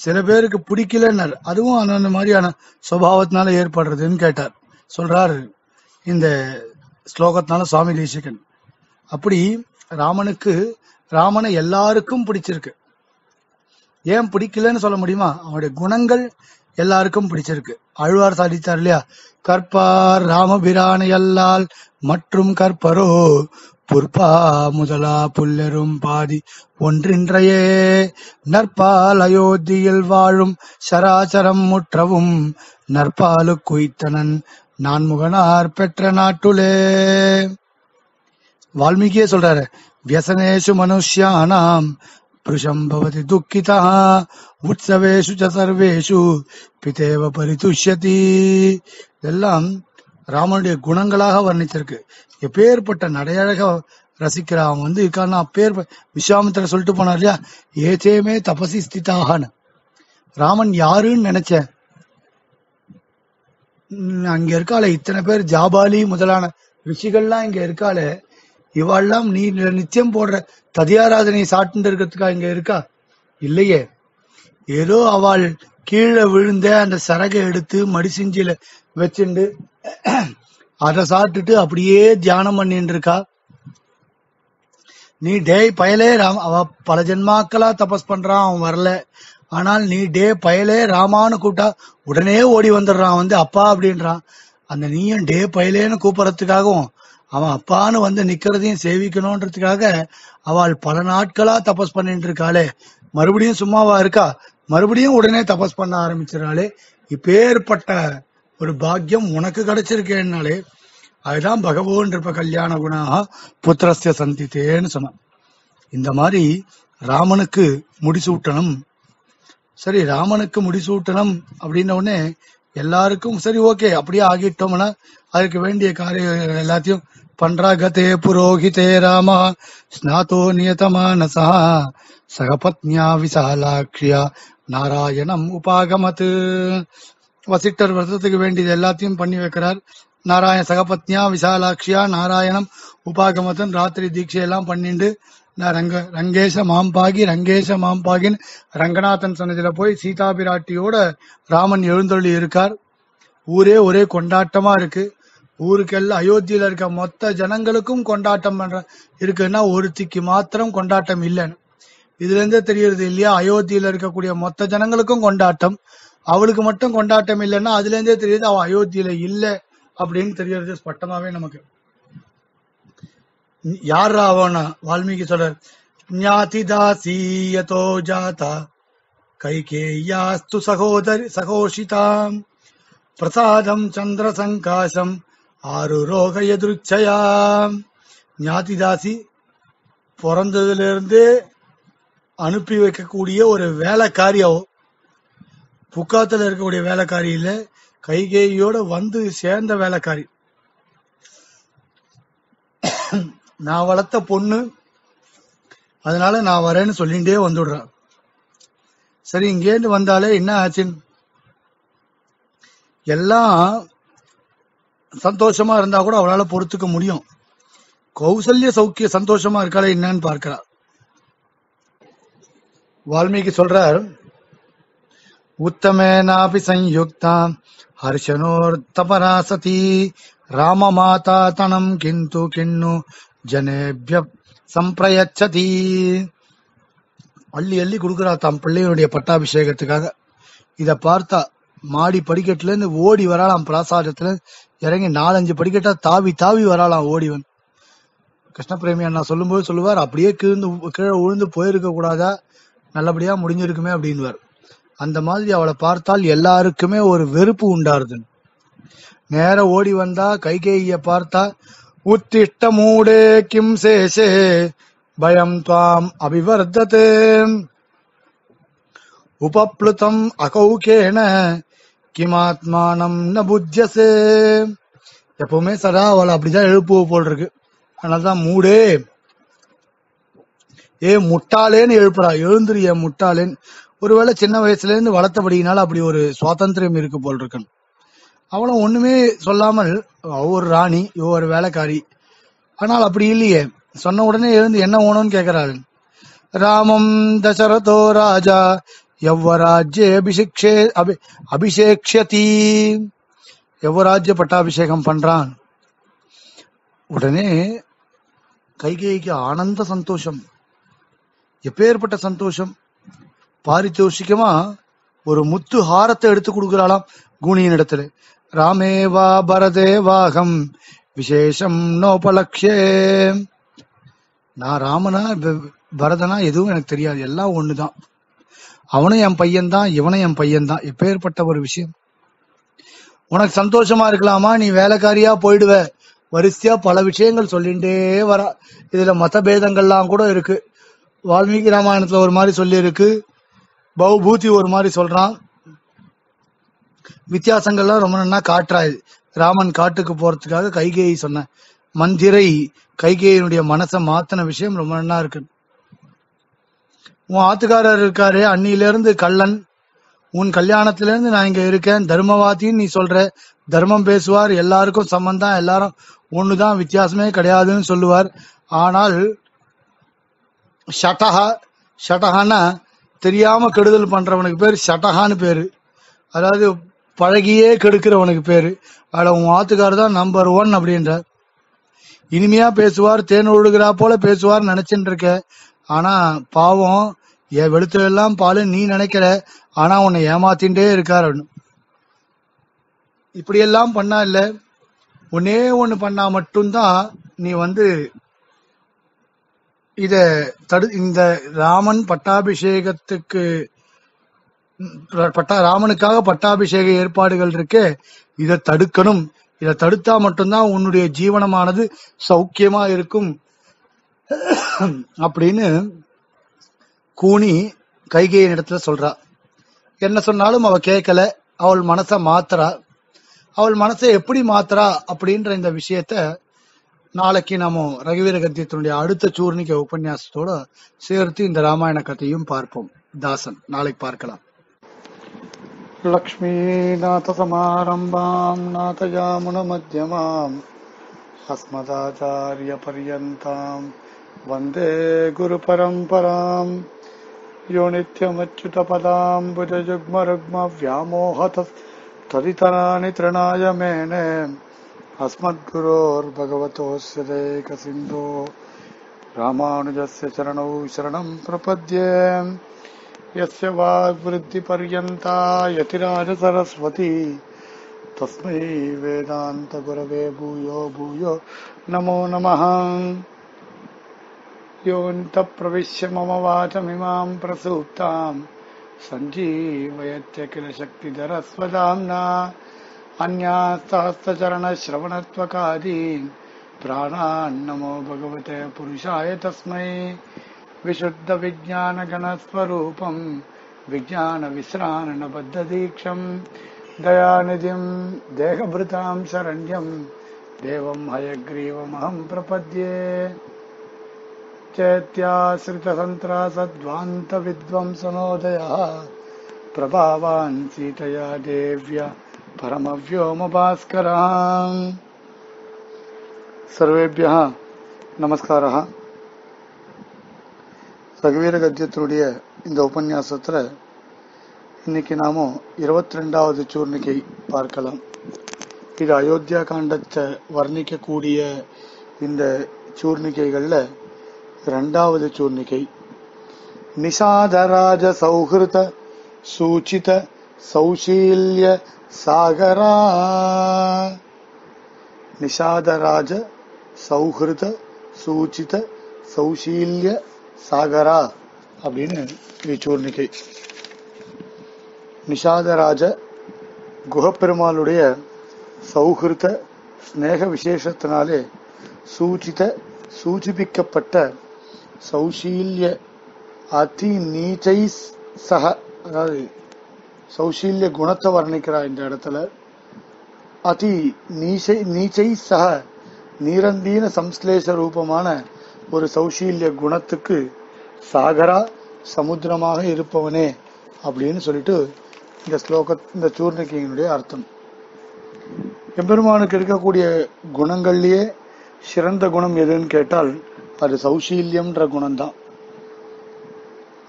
சில பேருக்கு பிடிக்கலன்னார் அதுவும் அந்தந்த மாதிரியான சுபாவத்தினால ஏற்படுறதுன்னு கேட்டார் சொல்றாரு இந்த ஸ்லோகத்தினால சுவாமி தேசிகன் அப்படி ராமனுக்கு ராமனை எல்லாருக்கும் பிடிச்சிருக்கு. ஏன் பிடிக்கலன்னு சொல்ல முடியுமா? அவனுடைய குணங்கள் எல்லாருக்கும் பிடிச்சிருக்கு. அழ்வார் சாதித்தார் இல்லையா? கற்பார் ராமபிரானை அல்லால் மற்றும் கற்பரோ புற்பா முதலா புல்லரும் பாதி ஒன்றின்றையே. நற்பால் அயோத்தியில் வாழும் சராசரம் முற்றவும் நற்பாலு குய்த்தனன் நான்முகனார் பெற்ற நாட்டுலே. வால்மீகியே சொல்றாரு வியசனேஷு மனுஷியானாம் புருஷம் பவதி துக்கிதா உற்சவேஷு ச சர்வேஷு பிதேவ பரிதுஷ்யதி. இதெல்லாம் ராமனுடைய குணங்களாக வர்ணிச்சிருக்கு. எப்பேற்பட்ட நடையழக ரசிக்கிற அவன் வந்து இருக்கான்னா அப்பேர் விஸ்வாமித்திர சொல்லிட்டு போனார் இல்லையா? ஏதேமே தபசி ஸ்திதாகன்னு ராமன் யாருன்னு நினைச்சேன் அங்க இருக்காள. இத்தனை பேர் ஜாபாலி முதலான ரிஷிகள்லாம் இங்க இருக்காளே. இவாள்லாம் நீ நித்தியம் போடுற ததியாராதனை சாட்டு இருக்கிறதுக்கா இங்க இருக்கா? இல்லையே. ஏதோ அவள் கீழே விழுந்த அந்த சரகை எடுத்து மடிசிஞ்சில வச்சுண்டு அதை சாப்பிட்டுட்டு அப்படியே தியானம் பண்ணிட்டு இருக்கா நீ டேய் பயலே ராம் அவ பல ஜென்மாக்களா தபஸ் பண்றான் அவன் வரல. ஆனால் நீ டே பயலே ராமான்னு கூப்பிட்டா உடனே ஓடி வந்துடுறான் வந்து அப்பா அப்படின்றான். அந்த நீயும் டே பயலேன்னு கூப்பிட்றதுக்காகவும் அவன் அப்பான்னு வந்து நிக்கிறதையும் சேவிக்கணும்ன்றதுக்காக அவள் பல நாட்களா தபஸ் பண்ணிட்டு இருக்காளே. மறுபடியும் சும்மாவா இருக்கா? மறுபடியும் உடனே தபஸ் பண்ண ஆரம்பிச்சிடறாளே. இப்பேற்பட்ட ஒரு பாக்கியம் உனக்கு கிடைச்சிருக்கேன்னாலே அதுதான் பகவான் இருப்ப கல்யாண குணா புத்திரஸ்ய சந்தித்தேன்னு சொன்னான். இந்த மாதிரி ராமனுக்கு முடிசூட்டணும். சரி ராமனுக்கு முடிசூட்டணும் அப்படின்ன உடனே எல்லாருக்கும் சரி ஓகே அப்படியே ஆகிட்டோம்னா அதுக்கு வேண்டிய காரியம் எல்லாத்தையும் பண்றா கதே புரோஹிதே ராமா ஸ்நாதோ நியதமானசா சகபத்னியா விசாலாட்சியா நாராயணம் உபாகமத்து. வசிட்டர் விரதத்துக்கு வேண்டியது எல்லாத்தையும் பண்ணி வைக்கிறார். நாராயண சகபத்னியா விசாலாட்சியா நாராயணம் உபாகமத்தன் ராத்திரி தீட்சையெல்லாம் எல்லாம் நான் ரங்க ரங்கேச மாம்பாகி ரங்கேச மாம்பாகின்னு ரங்கநாதன் சன்னதியில போய் சீதா பிராட்டியோட ராமன் எழுந்தொள்ளி இருக்கார். ஊரே ஒரே கொண்டாட்டமா இருக்கு. ஊருக்கெல்லாம் அயோத்தியில இருக்க மொத்த ஜனங்களுக்கும் கொண்டாட்டம் பண்ற இருக்குன்னா ஒருத்திக்கு மாத்திரம் கொண்டாட்டம் இல்லைன்னு. இதுல இருந்தே தெரியறது இல்லையா? அயோத்தியில இருக்கக்கூடிய மொத்த ஜனங்களுக்கும் கொண்டாட்டம். அவளுக்கு மட்டும் கொண்டாட்டம் இல்லைன்னா அதுல இருந்தே தெரியுது அவ அயோத்தியில இல்லை அப்படின்னு தெரியறது ஸ்பட்டமாவே நமக்கு. யார் அவனா வால்மீகி சொல்றார் ஞாதி தாசீயதோ ஜாதா கைகேயாஸ்து சகோதரி சகோஷிதாம் பிரசாதம் சந்திர சங்காசம் ஆறு ரோக எதிர்ச்சயாம். ஞாதிதாசி பிறந்ததுலேருந்தே அனுப்பி வைக்கக்கூடிய ஒரு வேலைக்காரி புக்காத்தில் புக்காத்துல இருக்கக்கூடிய வேலைக்காரி இல்ல கைகேயோட வந்து சேர்ந்த வேலைக்காரி. நான் வளர்த்த பொண்ணு அதனால நான் வரேன்னு சொல்லிட்டே வந்துடுறேன் சரி இங்கேருந்து வந்தாலே என்ன ஆச்சுன்னு எல்லாம் சந்தோஷமா இருந்தா கூட அவளால பொறுத்துக்க முடியும். கௌசல்ய சௌக்கிய சந்தோஷமா இருக்காளே என்னன்னு பார்க்கிறார் வால்மீகி சொல்றார் உத்தமேனாபி சயுக்தாம் ஹர்ஷனோர் தபராசதி ராம மாதா தனம் கிந்து கிண்ணு ஜனேபிய சம்பிரயச்சதி. அள்ளி அள்ளி கொடுக்குறா தம் பிள்ளையினுடைய பட்டாபிஷேகத்துக்காக. இதை பார்த்தா மாடி படிக்கட்டுல இருந்து ஓடி வராளாம் பிராசாதத்துல இறங்கி நாலஞ்சு படிக்கட்டா தாவி தாவி வராளாம் ஓடி கிருஷ்ணபிரேமி அண்ணா சொல்லும்போது சொல்லுவார் அப்படியே கீழ்ந்து கீழே விழுந்து போயிருக்க கூடாதா? நல்லபடியா முடிஞ்சிருக்குமே அப்படின்வார் அந்த மாதிரி அவளை பார்த்தால் எல்லாருக்குமே ஒரு வெறுப்பு உண்டாருதுன்னு. நேர ஓடி வந்தா கைகேய பார்த்தா உத்திஷ்ட மூடே கிம் சேஷே பயம் துவாம் அபிவர்ததே. உபப்ளுதம் அகௌகேன கிமாத்மானம் ந புத்தியசே எப்பவுமே சதா அவளை அப்படிதான் எழுப்புவ போல் இருக்கு அதனாலதான் மூடே. ஏ முட்டாளேன்னு எழுப்புறா. எழுந்துரு ஏன் முட்டாளேன்னு. ஒருவேளை சின்ன வயசுல இருந்து வளர்த்தபடியினால அப்படி ஒரு சுவாதந்திரம் இருக்கு போல் இருக்கணும் அவளும் ஒண்ணுமே சொல்லாமல் ஒவ்வொரு ராணி ஒவ்வொரு வேலைக்காரி. ஆனால் அப்படி இல்லையே. சொன்ன உடனே எழுந்து என்ன வேணும்னு கேட்கிறாள். ராமம் தசரதோ ராஜா எவ்வராஜ்ய அபிஷேக்ஷே அபி அபிஷேக்ஷதி எவ்வராஜ்ய பட்டாபிஷேகம் பண்றான். உடனே கைகேயிக்கு ஆனந்த சந்தோஷம். எப்பேற்பட்ட சந்தோஷம்? பாரித்தோஷிக்கமா ஒரு முத்து ஹாரத்தை எடுத்து கொடுக்கிறாளாம் கூனியின் இடத்துல ராமேவா பரதேவாகம் விசேஷம் நோபலக்ஷே நான் ராமனா பரதனா எதுவும் எனக்கு தெரியாது. எல்லாம் ஒண்ணுதான். அவனும் என் பையன்தான் இவனும் என் பையன்தான். எப்பேற்பட்ட ஒரு விஷயம். உனக்கு சந்தோஷமா இருக்கலாமா? நீ வேலைக்காரியா போயிடுவ. வரிசையா பல விஷயங்கள் சொல்லிண்டே வர. இதுல மத பேதங்கள்லாம் கூட இருக்கு. வால்மீகி ராமாயணத்துல ஒரு மாதிரி சொல்லி இருக்கு பௌபூதி ஒரு மாதிரி சொல்றான். வித்தியாசங்கள்லாம் ரொம்ப நல்லா காட்டுறா ராமன் காட்டுக்கு போறதுக்காக கைகேயை சொன்ன மந்திரை கைகேயினுடைய மனசை மாத்தின விஷயம் ரொம்ப நல்லா இருக்கு. உன் ஆத்துக்காரர் இருக்காரு அன்னியிலிருந்து கள்ளன். உன் கல்யாணத்துலேருந்து நான் இங்க இருக்கேன். தர்மவாதின்னு நீ சொல்ற தர்மம் பேசுவார் எல்லாருக்கும் சம்பந்தம் எல்லாரும் ஒண்ணுதான் வித்தியாசமே கிடையாதுன்னு சொல்லுவார். ஆனால் ஷட்டஹா ஷட்டஹான்னா தெரியாம கெடுதல் பண்றவனுக்கு பேர் ஷட்டஹான்னு பேரு. அதாவது பழகியே கெடுக்கிறவனுக்கு பேரு. அதில் உன் ஆத்துக்காரர் தான் நம்பர் ஒன் அப்படின்றார். இனிமையா பேசுவார் தேன் ஒழுகிறா போல பேசுவார் நினைச்சுட்டு இருக்க ஆனா பாவம் என் வெளுத்துல எல்லாம் பாலு நீ நினைக்கிற ஆனா உன்னை ஏமாத்தின்றே இருக்கார் அப்படின்னு இப்படியெல்லாம் பண்ணா இல்ல. ஒன்னே ஒண்ணு பண்ணா மட்டும்தான் நீ வந்து இத தடு இந்த ராமன் பட்டாபிஷேகத்துக்கு பட்டா ராமனுக்காக பட்டாபிஷேக ஏற்பாடுகள் இருக்கே. இதை தடுக்கணும். இதை தடுத்தா மட்டும்தான் உன்னுடைய ஜீவனமானது சௌக்கியமா இருக்கும். அப்படின்னு கூனி கைகையின் இடத்துல சொல்றா. என்ன சொன்னாலும் அவ கேட்கல. அவள் மனச மாத்துறா. அவள் மனசை எப்படி மாத்துறா அப்படின்ற இந்த விஷயத்த நாளைக்கு நாம ரகுவீர கத்தியத்தினுடைய அடுத்த சூர்ணிக்க உபன்யாசத்தோட சேர்த்து இந்த ராமாயண கதையும் பார்ப்போம். தாசன் நாளைக்கு பார்க்கலாம். लक्ष्मीनाथसमारम्भां नाथयामुनमध्यमाम् अस्मदाचार्यपर्यन्तां वन्दे गुरुपरम्पराम् मेने अस्मद्गुरोर्भगवतोऽस्य देकसिन्धो रामानुजस्य चरणौ शरणं प्रपद्ये यस्य वाग्वृद्धिपर्यन्ता नमो योऽन्तप्रविश्य मम वाचमिमाम् प्रसूप्ताम् सञ्जीवयत्य किल शक्तिधरस्वदाम्ना अन्यास्तहस्तचरणश्रवणत्वकादीन् प्राणान्नमो भगवते पुरुषाय तस्मै विशुद्धविज्ञानगणस्वरूपम् विज्ञानविश्राणबद्धदीक्षम् दयानिधिम् देहभृताम् शरण्यम् देवम् हयग्रीवमहम् प्रपद्ये चैत्याश्रितसन्त्रासध्वान्तविद्वंसनोदयः प्रभावान् सीतया देव्य परमव्योमभास्करः सर्वेभ्यः नमस्कारः ரகுவீர கத்தியத்தினுடைய இந்த உபன்யாசத்துல இன்னைக்கு நாம இருபத்தி ரெண்டாவது சூர்ணிகை பார்க்கலாம். இது அயோத்தியா காண்டத்தை வர்ணிக்கக்கூடிய இந்த சூர்ணிகைகள்ல ரெண்டாவது சூர்ணிகை. நிஷாதராஜ சௌஹிருத சூச்சித சௌஷீல்ய சாகரா. நிஷாதராஜ சௌஹிருத சூச்சித சௌஷீல்ய சாகரா அப்படின்னு இது நிஷாதராஜ குகப்பெருமாளுடைய சௌஹிருத ஸ்நேக விசேஷத்தினாலே சூச்சித சூச்சிப்பிக்கப்பட்ட சௌஷீல்ய அதி நீச்சை சக அதாவது சௌஷீல்ய குணத்தை வர்ணிக்கிறா இந்த இடத்துல. அதி நீச்சை நீச்சை சக நீரந்தீன சம்ஸ்லேஷ ரூபமான ஒரு சௌஷீல்ய குணத்துக்கு சாகரா சமுத்திரமாக இருப்பவனே அப்படின்னு சொல்லிட்டு இந்த ஸ்லோக இந்த சூர்ணிகையினுடைய அர்த்தம். எம்பெருமானுக்கு இருக்கக்கூடிய குணங்கள்லயே சிறந்த குணம் எதுன்னு கேட்டால் அது சௌஷீல்யம்ன்ற குணம்தான்.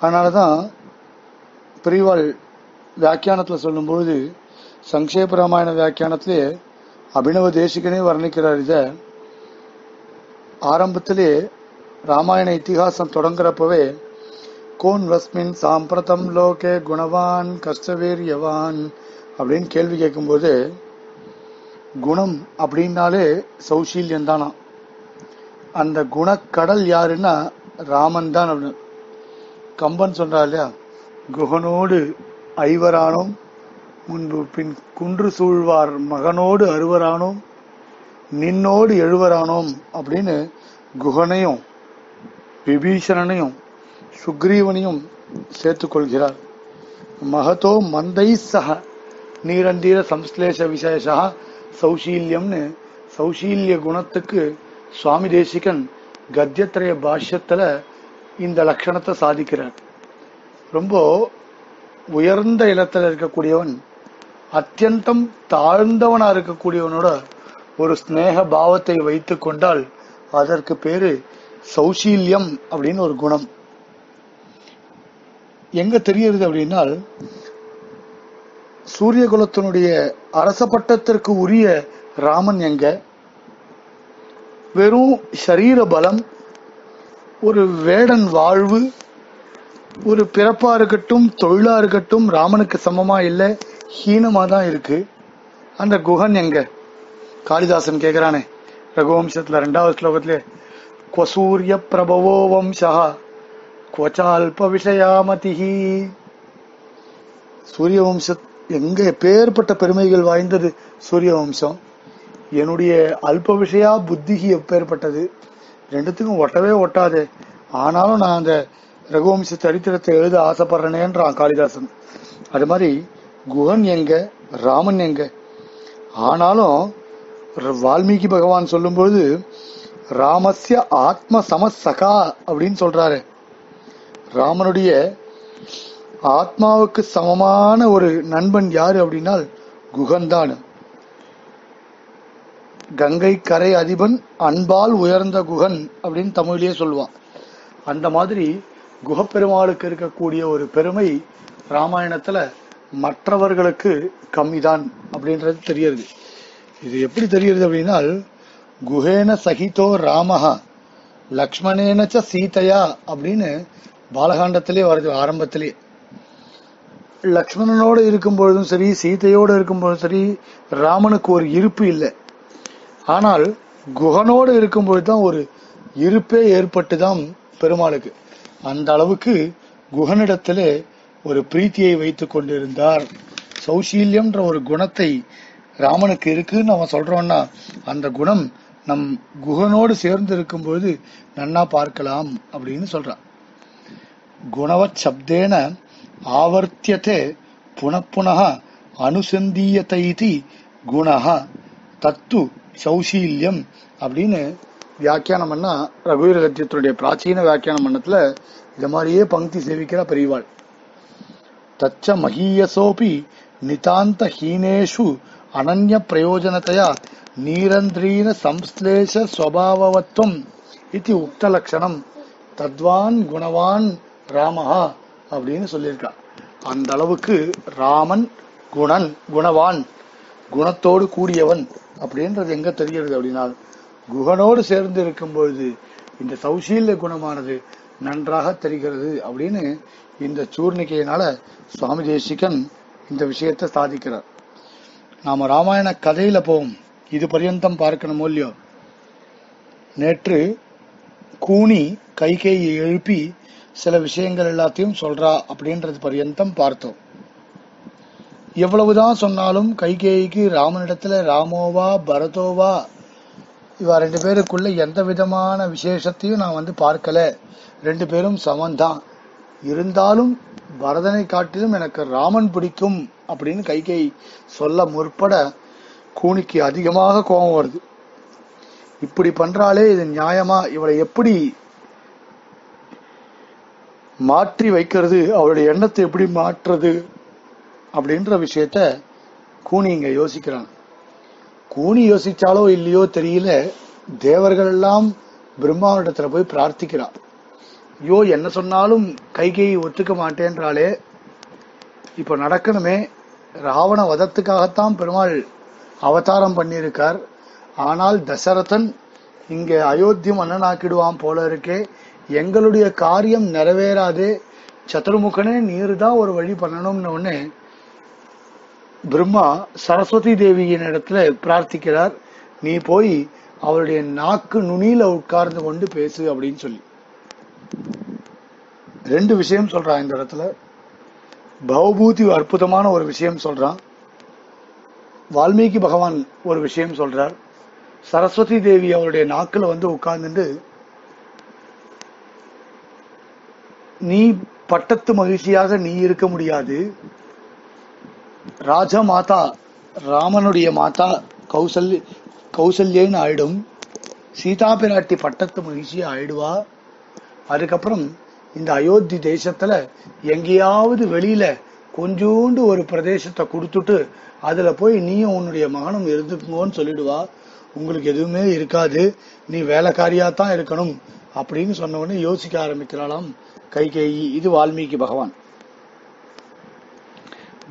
அதனாலதான் பிரிவால் வியாக்கியானத்தில் சொல்லும்பொழுது சங்கேப ராமாயண வியாக்கியானத்திலே அபினவ தேசிகனே வர்ணிக்கிறார் இத. ஆரம்பத்திலே ராமாயண இத்திகாசம் தொடங்குறப்பவே கோன் வஸ்மின் சாம்பிரதம் லோகே குணவான் கஷ்டவீரியவான் அப்படின்னு கேள்வி கேட்கும்போது குணம் அப்படின்னாலே சௌசீல்யம் தானா? அந்த குணக்கடல் யாருன்னா ராமன் தான் அப்படின்னு. கம்பன் சொல்றா இல்லையா குகனோடு ஐவரானோம் முன்பு பின் குன்று சூழ்வார் மகனோடு அறுவரானோம் நின்னோடு எழுவரானோம் அப்படின்னு குகனையும் விபீஷணனையும் சுக்ரீவனையும் சேர்த்துக்கொள்கிறார். மகதோ மந்தை சக நீரந்தீர சம்ஸ்லேஷ விசேஷா சௌஷீல்யம்னு சௌஷீல்ய குணத்துக்கு சுவாமி தேசிகன் கத்தியத்திரைய பாஷ்யத்தில் இந்த லட்சணத்தை சாதிக்கிறார். ரொம்ப உயர்ந்த இடத்துல இருக்கக்கூடியவன் அத்தியந்தம் தாழ்ந்தவனா இருக்கக்கூடியவனோட ஒரு ஸ்நேக பாவத்தை வைத்து கொண்டால் அதற்கு பேரு சௌஷீல்யம் அப்படின்னு ஒரு குணம். எங்க தெரியுது அப்படின்னால் சூரிய குலத்தினுடைய அரச பட்டத்திற்கு உரிய ராமன் எங்க? வெறும் சரீர பலம் ஒரு வேடன் வாழ்வு ஒரு பிறப்பா இருக்கட்டும் தொழிலா இருக்கட்டும் ராமனுக்கு சமமா இல்ல ஹீனமா தான் இருக்கு. அந்த குகன் எங்க? காளிதாசன் கேக்குறானே ரகுவம்சத்துல ரெண்டாவது ஸ்லோகத்திலே கொசூரிய பிரபவோ வம்சா கொச்சால்ப விஷயாமதிஹி சூரிய வம்சத் எங்க பேர்பட்ட பெருமைகள் வாய்ந்தது சூரிய வம்சம் என்னுடைய அல்ப விஷயா புத்திகி எப்பேற்பட்டது ரெண்டுத்துக்கும் ஒட்டவே ஒட்டாது. ஆனாலும் நான் அந்த ரகுவம்ச சரித்திரத்தை எழுத ஆசைப்படுறேனேன்றான் காளிதாசன். அது மாதிரி குகன் எங்க ராமன் எங்க? ஆனாலும் வால்மீகி பகவான் சொல்லும்போது ராமஸ்ய ஆத்ம சமசகா அப்படின்னு சொல்றாரு. ராமனுடைய ஆத்மாவுக்கு சமமான ஒரு நண்பன் யாரு அப்படின்னால் குகன்தான். கங்கை கரை அதிபன் அன்பால் உயர்ந்த குகன் அப்படின்னு தமிழ்லயே சொல்லுவான். அந்த மாதிரி குகப்பெருமாளுக்கு இருக்கக்கூடிய ஒரு பெருமை ராமாயணத்துல மற்றவர்களுக்கு கம்மிதான் அப்படின்றது தெரியுது இது எப்படி தெரியுது அப்படின்னா குஹேன சகிதோ ராமஹா லக்ஷ்மணேன ச சீதையா அப்படின்னு பாலகாண்டத்திலே வருது ஆரம்பத்திலே. லக்ஷ்மணனோடு இருக்கும் பொழுதும் சரி சீதையோடு இருக்கும்பொழுதும் சரி ராமனுக்கு ஒரு இருப்பு இல்லை. ஆனால் குஹனோடு இருக்கும் தான் ஒரு இருப்பே ஏற்பட்டுதான் பெருமாளுக்கு. அந்த அளவுக்கு குகனிடத்திலே ஒரு பிரீத்தியை வைத்துக் கொண்டிருந்தார். சௌசீல்யம்ன்ற ஒரு குணத்தை ராமனுக்கு இருக்குன்னு நம்ம சொல்றோம்னா அந்த குணம் நம் குகனோடு சேர்ந்து இருக்கும்போது நன்னா பார்க்கலாம் அப்படின்னு சொல்றான். குணவத் சப்தேன ஆவர்த்தியதே புனப்புனः அனுசந்தீயத்தை இதி தத்து சௌசீல்யம் அப்படின்னு வியாக்கியானம் பண்ணா ரகுவீர லட்சியத்தினுடைய பிராச்சீன வியாக்கியானம் பண்ணத்துல இந்த மாதிரியே பங்கி சேவிக்கிற பெரியவாள். தச்ச மகீயசோபி நிதாந்த ஹீனேஷு அனன்ய பிரயோஜனத்தையா நீரந்திரீன சம்ஸ்லேஷ சுவாவத்துவம் இது உக்த லட்சணம் தத்வான் குணவான் ராமஹா அப்படின்னு சொல்லியிருக்கா. அந்த அளவுக்கு ராமன் குணன் குணவான் குணத்தோடு கூடியவன் அப்படின்றது எங்க தெரிகிறது அப்படின்னா குகனோடு சேர்ந்து இருக்கும் பொழுது இந்த சௌசீல்ய குணமானது நன்றாக தெரிகிறது அப்படின்னு இந்த சூர்ணிகையினால சுவாமி தேசிகன் இந்த விஷயத்தை சாதிக்கிறார். நாம ராமாயண கதையில போவோம். இது பர்யந்தம் பார்க்கணுமோ இல்லையோ? நேற்று கூனி கைகேயை எழுப்பி சில விஷயங்கள் எல்லாத்தையும் சொல்றா அப்படின்றது பர்யந்தம் பார்த்தோம். எவ்வளவுதான் சொன்னாலும் கைகேயிக்கு ராமனிடத்துல ராமோவா பரதோவா இவ ரெண்டு பேருக்குள்ள எந்த விதமான விசேஷத்தையும் நான் வந்து பார்க்கல. ரெண்டு பேரும் சமந்தான். இருந்தாலும் பரதனை காட்டிலும் எனக்கு ராமன் பிடிக்கும். அப்படின்னு கைகை சொல்ல முற்பட கூனிக்கு அதிகமாக கோபம் வருது. இப்படி பண்றாலே இது நியாயமா? இவளை எப்படி மாற்றி வைக்கிறது? அவளுடைய எண்ணத்தை எப்படி மாற்றுறது? அப்படின்ற விஷயத்த கூனி இங்க யோசிக்கிறான். கூனி யோசிச்சாலோ இல்லையோ தெரியல. தேவர்கள் எல்லாம் பிரம்மாவிடத்துல போய் பிரார்த்திக்கிறான் ஐயோ என்ன சொன்னாலும் கைகை ஒத்துக்க மாட்டேன்றாலே இப்ப நடக்கணுமே. ராவண வதத்துக்காகத்தான் பெருமாள் அவதாரம் பண்ணியிருக்கார். ஆனால் தசரதன் இங்க அயோத்தி மன்னனாக்கிடுவான் போல இருக்கே. எங்களுடைய காரியம் நிறைவேறாதே. சத்துருமுகனே நீர் தான் ஒரு வழி பண்ணணும்னு உடனே பிரம்மா சரஸ்வதி தேவியின் இடத்துல பிரார்த்திக்கிறார். நீ போய் அவருடைய நாக்கு நுனியில உட்கார்ந்து கொண்டு பேசு அப்படின்னு சொல்லி. ரெண்டு விஷயம் சொல்றான் இந்த இடத்துல. பவபூதி அற்புதமான ஒரு விஷயம் சொல்றான். வால்மீகி பகவான் ஒரு விஷயம் சொல்றார். சரஸ்வதி தேவி அவருடைய நாக்கில் வந்து உட்கார்ந்துட்டு நீ பட்டத்து மகிழ்ச்சியாக நீ இருக்க முடியாது. ராஜ மாதா ராமனுடைய மாதா கௌசல்ய கௌசல்யன்னு ஆயிடும். சீதா பிராட்டி பட்டத்து மகிழ்ச்சி ஆயிடுவா? அதுக்கப்புறம் இந்த அயோத்தி தேசத்துல எங்கேயாவது வெளியில கொஞ்சோண்டு ஒரு பிரதேசத்தை கொடுத்துட்டு அதுல போய் நீயும் உன்னுடைய மகனும் இருந்துக்குங்கன்னு சொல்லிடுவா. உங்களுக்கு எதுவுமே இருக்காது. நீ வேலைக்காரியா தான் இருக்கணும் அப்படின்னு சொன்ன உடனே யோசிக்க ஆரம்பிக்கிறாளாம். கைகேயி இது வால்மீகி பகவான்.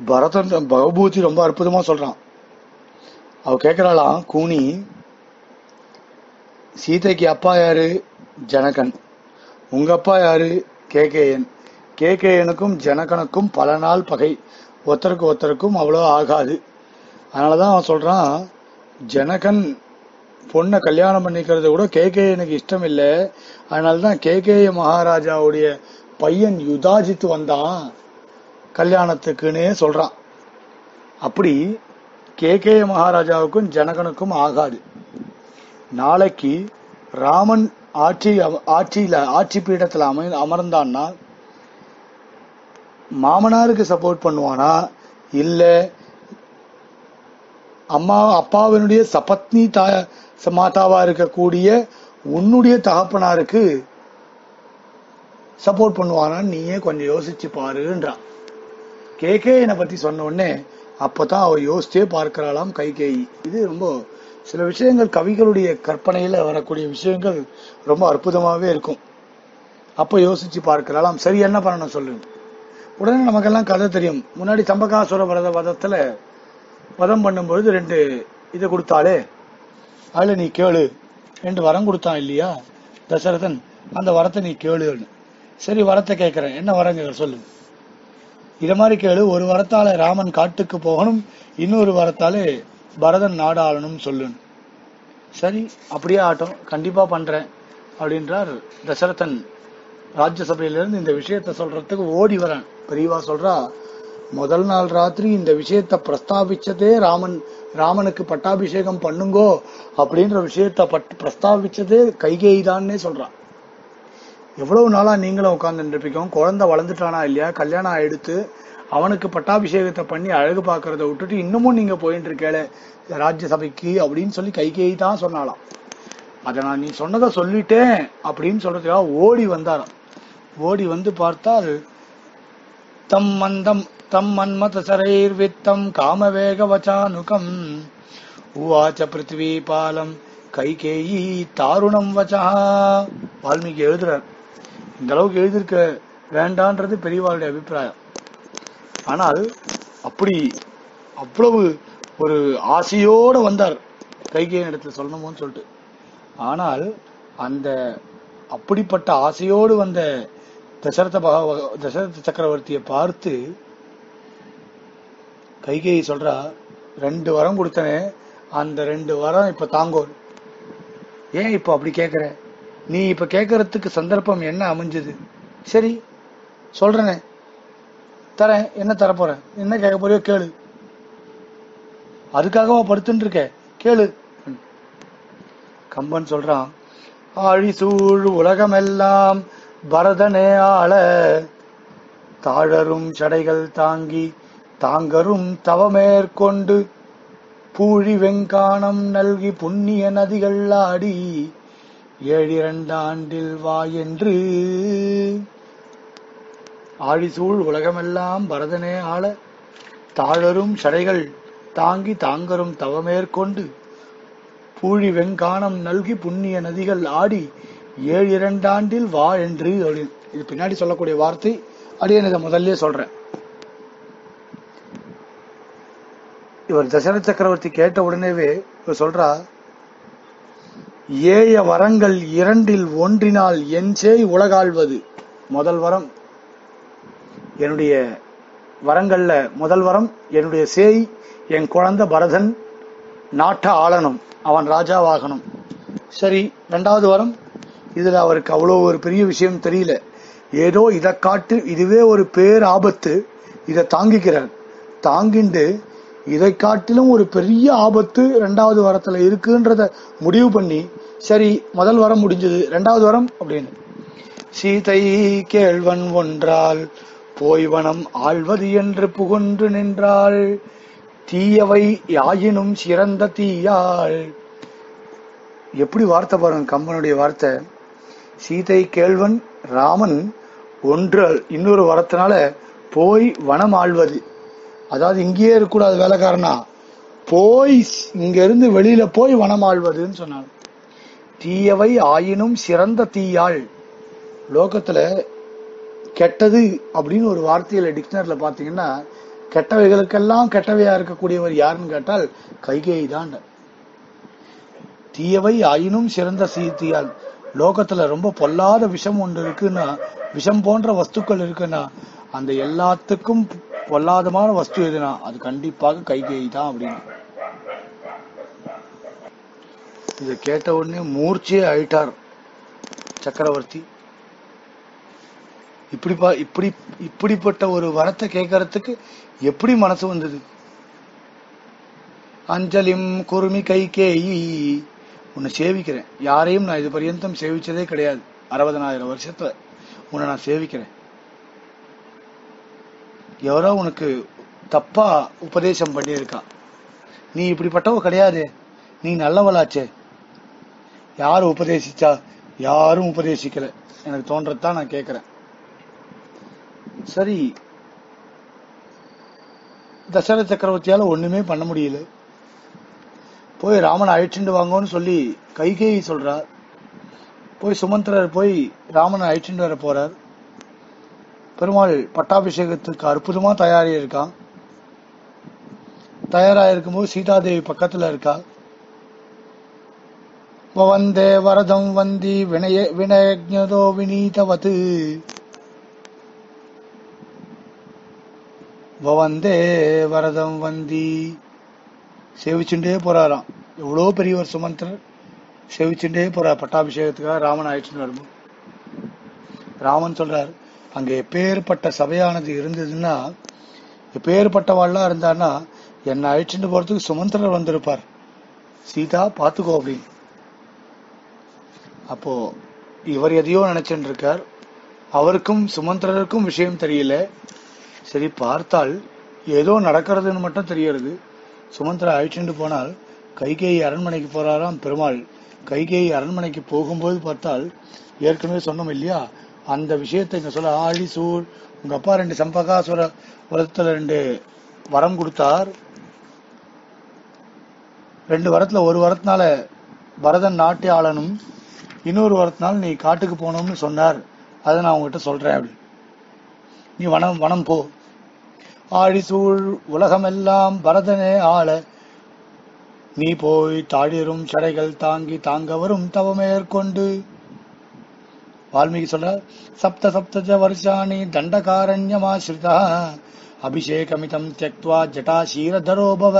பரதன் பகபூதி ரொம்ப அற்புதமா சொல்றான். அவ கேக்குறாளாம் கூனி சீதைக்கு அப்பா யாரு? ஜனகன். உங்க அப்பா யாரு? கேகேஎன். கேகேயனுக்கும் ஜனகனுக்கும் பல நாள் பகை. ஒருத்தருக்கு ஒருத்தருக்கும் அவ்வளோ ஆகாது. அதனாலதான் அவன் சொல்கிறான் ஜனகன் பொண்ணை கல்யாணம் பண்ணிக்கிறது கூட கேகேயனுக்கு இஷ்டம் இல்லை அதனாலதான் கேகேய மகாராஜாவுடைய பையன் யுதாஜித் வந்தான். கல்யாணத்துக்குன்னே சொல்கிறான் அப்படி கேகேய மகாராஜாவுக்கும் ஜனகனுக்கும் ஆகாது. நாளைக்கு ராமன் ஆட்சி ஆட்சியில் ஆட்சி பீடத்தில் அமை அமர்ந்தான்னா மாமனாருக்கு சப்போர்ட் பண்ணுவானா? இல்லை அம்மா அப்பாவினுடைய சபத்னி தாய் மாதாவா இருக்கக்கூடிய உன்னுடைய தகப்பனாருக்கு சப்போர்ட் பண்ணுவானான்னு நீயே கொஞ்சம் யோசிச்சு பாருன்றான் கேகேயனை பத்தி சொன்ன உடனே அப்பதான் அவ யோசிச்சே பார்க்கிறாளாம் கைகேயி. இது ரொம்ப சில விஷயங்கள் கவிகளுடைய கற்பனையில் வரக்கூடிய விஷயங்கள் ரொம்ப அற்புதமாகவே இருக்கும். அப்போ யோசிச்சு பார்க்கலாம். சரி என்ன பண்ணணும் சொல்லுங்க. உடனே நமக்கெல்லாம் கதை தெரியும். முன்னாடி சம்பகாசுர வரத வதத்தில் வதம் பண்ணும்பொழுது ரெண்டு இதை கொடுத்தாலே அதில் நீ கேளு. ரெண்டு வரம் கொடுத்தான் இல்லையா? தசரதன் அந்த வரத்தை நீ கேளுன்னு. சரி வரத்தை கேட்குறேன். என்ன வரங்க? சொல்லு. இதை மாதிரி கேளு. ஒரு வரத்தால் ராமன் காட்டுக்கு போகணும். இன்னொரு வரத்தாலே பரதன் நாடு ஆளணும் சொல்லுன்னு சரி அப்படியே ஆட்டும். கண்டிப்பா பண்றேன் அப்படின்றார் தசரதன். ராஜ்யசபையில இருந்து இந்த விஷயத்த சொல்றதுக்கு ஓடி வரேன். பெரியவா சொல்றா முதல் நாள் ராத்திரி இந்த விஷயத்த பிரஸ்தாபிச்சதே ராமன் ராமனுக்கு பட்டாபிஷேகம் பண்ணுங்கோ அப்படின்ற விஷயத்த பட் பிரஸ்தாபிச்சதே கைகேயி தான்னே சொல்றான் எவ்வளவு நாளா நீங்களும் உட்கார்ந்து இருப்பீங்க? குழந்தை வளர்ந்துட்டானா இல்லையா? கல்யாணம் ஆயிடுத்து அவனுக்கு பட்டாபிஷேகத்தை பண்ணி அழகு பார்க்கறத விட்டுட்டு இன்னமும் நீங்க போயிட்டு இருக்கல ராஜ்யசபைக்கு அப்படின்னு சொல்லி கைகேயி தான் சொன்னாலாம் அதை நான் நீ சொன்னதை சொல்லிட்டேன் அப்படின்னு சொல்றதுக்காக ஓடி வந்தாராம். ஓடி வந்து பார்த்தால் தம் மந்தம் தம் மன்மத சரைர் வித்தம் காமவேக வச்சானுகம் உவாச்ச பிருத்திவி பாலம் கைகேயி தாருணம் வச்சா வால்மீகி எழுதுறார். இந்த அளவுக்கு எழுதியிருக்க வேண்டான்றது பெரியவாளுடைய அபிப்பிராயம். ஆனால் அப்படி அவ்வளவு ஒரு ஆசையோடு வந்தார். கைகையின் இடத்துல சொல்லணுமோன்னு சொல்லிட்டு. ஆனால் அந்த அப்படிப்பட்ட ஆசையோடு வந்த தசரத பகவ தசரத சக்கரவர்த்தியை பார்த்து கைகேயி சொல்றா ரெண்டு வரம் கொடுத்தனே அந்த ரெண்டு வரம் இப்ப தாங்கோ ஏன் இப்போ அப்படி கேட்குற நீ இப்ப கேட்கறதுக்கு சந்தர்ப்பம் என்ன அமைஞ்சது? சரி சொல்றனே. தரேன் என்ன தரப்போறேன்? என்ன கேட்க போறியோ கேளு. அதுக்காகவா படுத்துட்டு இருக்க கேளு. கம்பன் சொல்றான் ஆழி சூழ் உலகமெல்லாம் பரதனே ஆள. தாழரும் சடைகள் தாங்கி தாங்கரும் தவமேற்கொண்டு பூழி வெங்கானம் நல்கி புண்ணிய நதிகள் ஆடி ஏழிரண்டாண்டில் வா என்று ஆழிசூழ் உலகமெல்லாம் பரதனே ஆள தாழரும் சடைகள் தாங்கி தாங்கரும் தவமேற்கொண்டு பூழி வெங்கானம் நல்கி புண்ணிய நதிகள் ஆடி ஏழு இரண்டாண்டில் வா என்று அப்படின்னு இது பின்னாடி சொல்லக்கூடிய வார்த்தை அப்படியே இதை முதல்ல சொல்றேன். இவர் தசர சக்கரவர்த்தி கேட்ட உடனேவே இவர் சொல்றா ஏய வரங்கள் இரண்டில் ஒன்றினால் என் செய் உலகாள்வது முதல் வரம். என்னுடைய வரங்களில் முதல் வரம் என்னுடைய சேய் என் குழந்தை பரதன் நாட்டை ஆளணும் அவன் ராஜாவாகணும். சரி ரெண்டாவது வரம். இதில் அவருக்கு அவ்வளோ ஒரு பெரிய விஷயம் தெரியல. ஏதோ இதை காட்டு இதுவே ஒரு பேர் ஆபத்து இதை தாங்கிக்கிறார் தாங்கிண்டு இதை காட்டிலும் ஒரு பெரிய ஆபத்து ரெண்டாவது வரத்துல இருக்குன்றத முடிவு பண்ணி சரி முதல் வரம் முடிஞ்சது ரெண்டாவது வரம் அப்படின்னு. சீதை கேள்வன் ஒன்றால் போய்வனம் ஆள்வது என்று புகன்று நின்றாள். தீயவை யாயினும் சிறந்த தீயாள். எப்படி வார்த்தை பாருங்க கம்பனுடைய வார்த்தை. சீதை கேள்வன் ராமன் ஒன்று இன்னொரு வரத்தினால போய் வனம் ஆழ்வது. அதாவது இங்கேயே இருக்கக்கூடாது வேலைக்காரனா. போய் இங்கிருந்து வெளியில போய் வனம் ஆள்வதுன்னு சொன்னாங்க தீயவை ஆயினும் சிறந்த தீயாள். லோகத்துல கெட்டது அப்படின்னு ஒரு வார்த்தையில டிக்ஷனரியில் பார்த்தீங்கன்னா கெட்டவைகளுக்கெல்லாம் கெட்டவையா இருக்கக்கூடியவர் யாருன்னு கேட்டால் கைகேயி தான் தீயவை ஆயினும் சிறந்த சீர்த்தியால் லோகத்துல ரொம்ப பொல்லாத விஷம் ஒன்று இருக்குன்னா விஷம் போன்ற வஸ்துக்கள் இருக்குன்னா அந்த எல்லாத்துக்கும் பொல்லாதமான வஸ்து எதுனா அது கண்டிப்பாக கைகேயி தான் அப்படின்னு. இதை கேட்ட உடனே மூர்ச்சியே ஆயிட்டார் சக்கரவர்த்தி. இப்படி இப்படி இப்படிப்பட்ட ஒரு வரத்தை கேட்கறதுக்கு எப்படி மனசு வந்தது? அஞ்சலிம் குருமி கை கேயி உன்னை சேவிக்கிறேன். யாரையும் நான் இது பர்யந்தம் சேவிச்சதே கிடையாது. அறுபதனாயிரம் வருஷத்துல உன்னை நான் சேவிக்கிறேன். எவரோ உனக்கு தப்பா உபதேசம் பண்ணியிருக்கா. நீ இப்படிப்பட்டவ கிடையாது. நீ நல்லவளாச்சே. யார் உபதேசிச்சா? யாரும் உபதேசிக்கல. எனக்கு தோன்றதான் நான் கேட்கறேன். சரி. தசர சக்கரவர்த்தியால ஒண்ணுமே பண்ண முடியல. போய் ராமனை அழைச்சிட்டு வாங்கன்னு சொல்லி கைகேயி சொல்றார். போய் சுமந்திரர் போய் ராமனை அழைச்சிட்டு வர போறார். பெருமாள் பட்டாபிஷேகத்துக்கு அற்புதமா தயாரி இருக்கான். தயாரா இருக்கும்போது சீதாதேவி பக்கத்துல இருக்கா? வந்தே வரதம் வந்தி வினய வினயஜதோ வினீதவத். வந்தே வரதம் வந்தி. சேவிச்சுட்டே போறாராம். எவ்வளோ பெரியவர் சுமந்தர் சேவிச்சுட்டே போறார். பட்டாபிஷேகத்துக்காக ராமன் ஆயிடுச்சுன்னு வரும்போது. ராமன் சொல்றார் அங்க எப்பேற்பட்ட சபையானது இருந்ததுன்னா எப்பேற்பட்டவாள்லாம் இருந்தான்னா என்னை அழைச்சிட்டு போறதுக்கு சுமந்திரர் வந்திருப்பார். சீதா பார்த்துக்கோ அப்படின்னு. அப்போ இவர் எதையோ நினைச்சுட்டு இருக்கார். அவருக்கும் சுமந்திரருக்கும் விஷயம் தெரியல. சரி பார்த்தால் ஏதோ நடக்கிறதுன்னு மட்டும் தெரியறது சுமந்திரா அழைச்சிட்டு போனால் கைகேயி அரண்மனைக்கு போறாராம் பெருமாள். கைகேயி அரண்மனைக்கு போகும்போது பார்த்தால் ஏற்கனவே சொன்னோம் இல்லையா? அந்த விஷயத்தை இங்க சொல்ல ஆழி சூழ் உங்க அப்பா ரெண்டு சம்பகாசுர வரத்துல ரெண்டு வரம் கொடுத்தார். ரெண்டு வரத்துல ஒரு வரத்தினால பரதன் நாட்டிய ஆளனும் இன்னொரு வரத்தினால நீ காட்டுக்கு போகணும்னு சொன்னார். அதை நான் உங்ககிட்ட சொல்றேன் அப்படி. நீ வனம் வனம் போ. ஆழி சூழ் உலகமெல்லாம் பரதனே ஆள. நீ போய் தாழிரும் சடைகள் தாங்கி தாங்க வரும் தவமேற்கொண்டு வால்மீகி சொல்ற சப்த சப்தஜ வருஷாணி தண்டகாரண்யமாசிரிதா. அபிஷேகமிதம் தியக்துவா ஜட்டாசீரதரோ பவ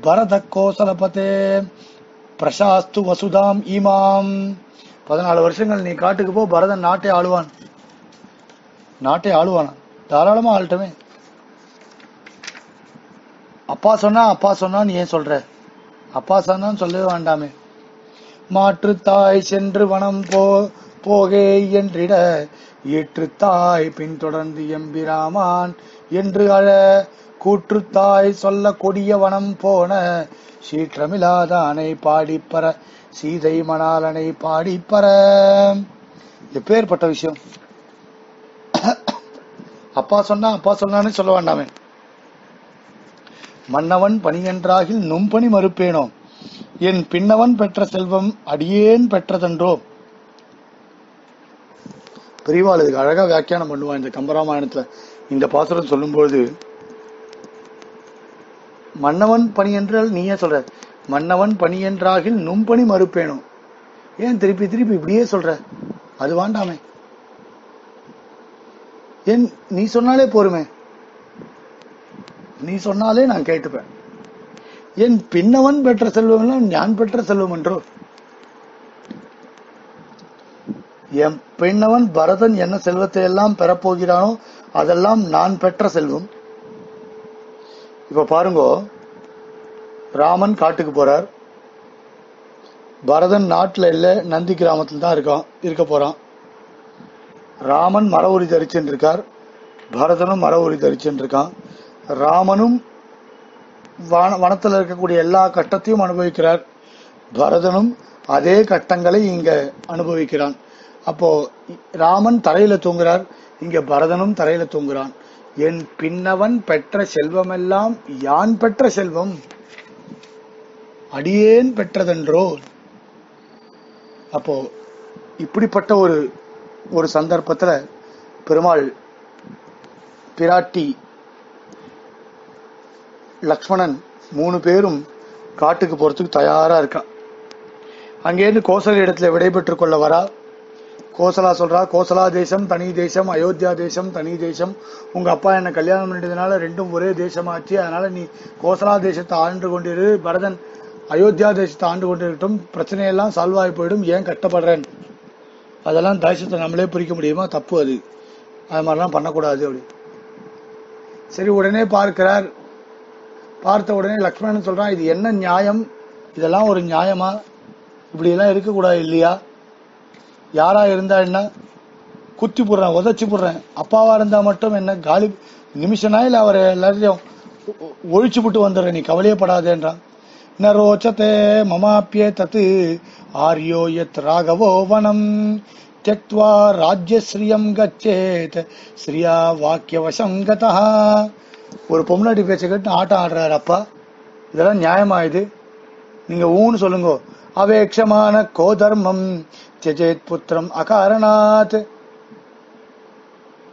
பரத கோசலபதே. பிரசாஸ்து வசுதாம் இமாம். பதினாலு வருஷங்கள் நீ காட்டுக்கு போ பரதன் நாட்டை ஆளுவான். நாட்டை ஆளுவானா? தாராளமா ஆளட்டுமே. அப்பா சொன்னா அப்பா சொன்னான்னு ஏன் சொல்ற? அப்பா சொன்னான்னு சொல்லவே வேண்டாமே. மாற்று தாய் சென்று வனம் போ போகே என்றிட ஏற்று தாய் பின்தொடர்ந்து எம்பிராமான் என்று அழ கூற்று தாய் சொல்ல கொடிய வனம் போன சீற்றமில்லாதானை பாடிப்பற சீதை மணாலனை பாடிப்பற எப்பேற்பட்ட விஷயம்? அப்பா சொன்னா அப்பா சொன்னான்னு சொல்ல வேண்டாமே. மன்னவன் பணியென்றாகில் நும்பணி மறுப்பேனோ? என் பின்னவன் பெற்ற செல்வம் அடியேன் பெற்றதென்றோ? பெரியவாள் இதுக்கு அழகா வியாக்கியானம் பண்ணுவான் இந்த கம்பராமாயணத்துல. இந்த பாசுரம் சொல்லும்போது மன்னவன் பணி என்றால் நீயே சொல்ற மன்னவன் பணி என்றாகில் நும்பணி மறுப்பேனும் ஏன் திருப்பி திருப்பி இப்படியே சொல்ற? அது வேண்டாமே. ஏன் நீ சொன்னாலே போருமே. நீ சொன்னாலே நான் கேட்டுப்பேன். என் பின்னவன் பெற்ற செல்வம் நான் ஞான் பெற்ற செல்வம் என்றோ. என் பின்னவன் பரதன் என்ன செல்வத்தை எல்லாம் பெறப்போகிறானோ அதெல்லாம் நான் பெற்ற செல்வம். இப்ப பாருங்க ராமன் காட்டுக்கு போறார். பரதன் நாட்டில் இல்லை நந்தி கிராமத்தில் தான் இருக்கான் இருக்க போறான். ராமன் மர உரி தரிச்சுட்டு இருக்கார் பரதனும் மர உரி தரிச்சுட்டு ராமனும் வன- வனத்தில் இருக்கக்கூடிய எல்லா கட்டத்தையும் அனுபவிக்கிறார். பரதனும் அதே கட்டங்களை இங்க அனுபவிக்கிறான். அப்போ ராமன் தரையில தூங்குறார். இங்க பரதனும் தரையில தூங்குறான். என் பின்னவன் பெற்ற செல்வமெல்லாம் யான் பெற்ற செல்வம்? அடியேன் பெற்றதென்றோ? அப்போ இப்படிப்பட்ட ஒரு ஒரு சந்தர்ப்பத்தில் பெருமாள் பிராட்டி லக்ஷ்மணன் மூணு பேரும் காட்டுக்கு போகிறதுக்கு தயாராக இருக்கா? அங்கேருந்து கோசல இடத்துல விடைபெற்று கொள்ள வரா? கோசலா சொல்றா கோசலா தேசம் தனி தேசம் அயோத்தியா தேசம் தனி தேசம். உங்க அப்பா என்னை கல்யாணம் பண்ணிட்டதுனால ரெண்டும் ஒரே தேசமாச்சு. அதனால நீ கோசலா தேசத்தை ஆண்டு கொண்டிரு பரதன் அயோத்தியா தேசத்தை ஆண்டு கொண்டிருக்கட்டும். பிரச்சனையெல்லாம் சால்வ் ஆகி போயிடும். ஏன் கஷ்டப்படுறேன்? அதெல்லாம் தேசத்தை நம்மளே பிரிக்க முடியுமா? தப்பு அது. அது மாதிரிலாம் பண்ணக்கூடாது அப்படி. சரி உடனே பார்க்கிறார். பார்த்த உடனே லக்ஷ்மணன் சொல்றான் இது என்ன நியாயம்? இதெல்லாம் ஒரு நியாயமா? இப்படியெல்லாம் இருக்கக்கூடாது இல்லையா? யாரா இருந்தா என்ன? குத்தி போடுறேன் உதச்சி போடுறேன். அப்பாவா இருந்தா மட்டும் என்ன? காலி நிமிஷனா இல்லை அவர் எல்லாரையும் ஒழிச்சு விட்டு வந்துடுறேன். நீ கவலையப்படாதேன்றான் ந ரோச்சதே மமாப்பியே தத்து ஆர்யோ யத் ராகவோ வனம் त्यक्त्वा ராஜ்யஸ்ரீயம் கச்சேத் ஸ்ரீயா வாக்கியவசம் கதா ஒரு பொம்னாட்டி பேச்ச கேட்டு ஆட்டம் ஆடுறாரு அப்பா இதெல்லாம் நியாயமா இது நீங்க ஊன்னு சொல்லுங்க அவேக்ஷமான கோ தர்மம் தியஜேத் புத்திரம் அகாரணாத்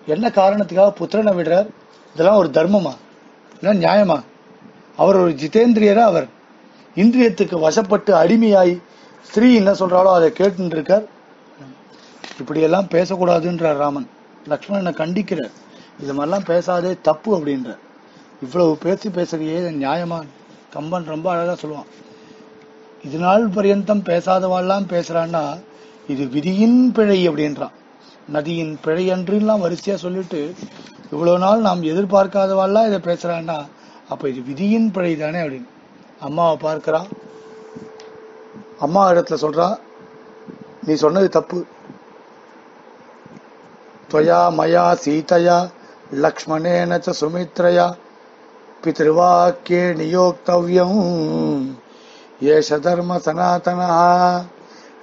என்ன காரணத்துக்காக புத்திரனை விடுறார் இதெல்லாம் ஒரு தர்மமா இதெல்லாம் நியாயமா அவர் ஒரு ஜிதேந்திரியரா அவர் இந்திரியத்துக்கு வசப்பட்டு அடிமையாய் ஸ்ரீ என்ன சொல்றாலோ அதை கேட்டு இருக்கார் இப்படியெல்லாம் பேசக்கூடாதுன்றார் ராமன். லக்ஷ்மணனை கண்டிக்கிறார். இது மாதிரிலாம் பேசாதே தப்பு அப்படின்றார். இவ்வளவு பேசி பேசுறியே நியாயமா? கம்பன் ரொம்ப அழகா சொல்லுவான். இது நாள் பரியந்தம் பேசாதவாள்லாம் பேசுறான்னா இது விதியின் பிழை அப்படின்றான். நதியின் பிழை அன்றுலாம் வரிசையா சொல்லிட்டு இவ்வளவு நாள் நாம் எதிர்பார்க்காதவாள்லாம் இதை பேசுறான்னா அப்ப இது விதியின் பிழை தானே அப்படின்னு. அம்மாவை பார்க்கிறா அம்மா இடத்துல சொல்றா நீ சொன்னது தப்பு. துவயா மயா சீதையா லக்ஷ்மணேன சுமித்ரயா பிதிருவாக்கியே நியோக்தவ்யம். ஏஷ தர்ம சனாதனா.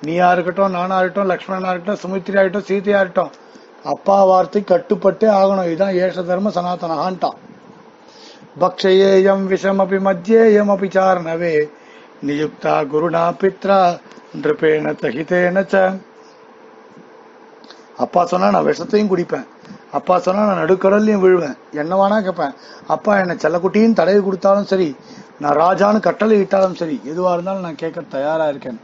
நீயா இருக்கட்டும் நானா இருக்கட்டும் லக்ஷ்மணனா இருக்கட்டும் சுமித்ரியா இருக்கட்டும் சீதையா இருக்கட்டும் அப்பா வார்த்தை கட்டுப்பட்டே ஆகணும். இதுதான் ஏஷ தர்ம சனாதனஹான்ட்டான் பக்ஷயேயம் விஷமபி மத்தியேயம் அபி சாரணவே. நியுக்தா குருணா பித்ரா நிருபேண தகிதேனச்ச அப்பா சொன்னா நான் விஷத்தையும் குடிப்பேன். அப்பா சொன்னா நான் நடுக்கடல்லையும் விழுவேன். என்ன வேணா கேட்பேன். அப்பா என்ன செல்லக்குட்டியும் தடவி கொடுத்தாலும் சரி நான் ராஜான்னு கட்டளை இட்டாலும் சரி எதுவா இருந்தாலும் நான் கேட்க தயாரா இருக்கேன்.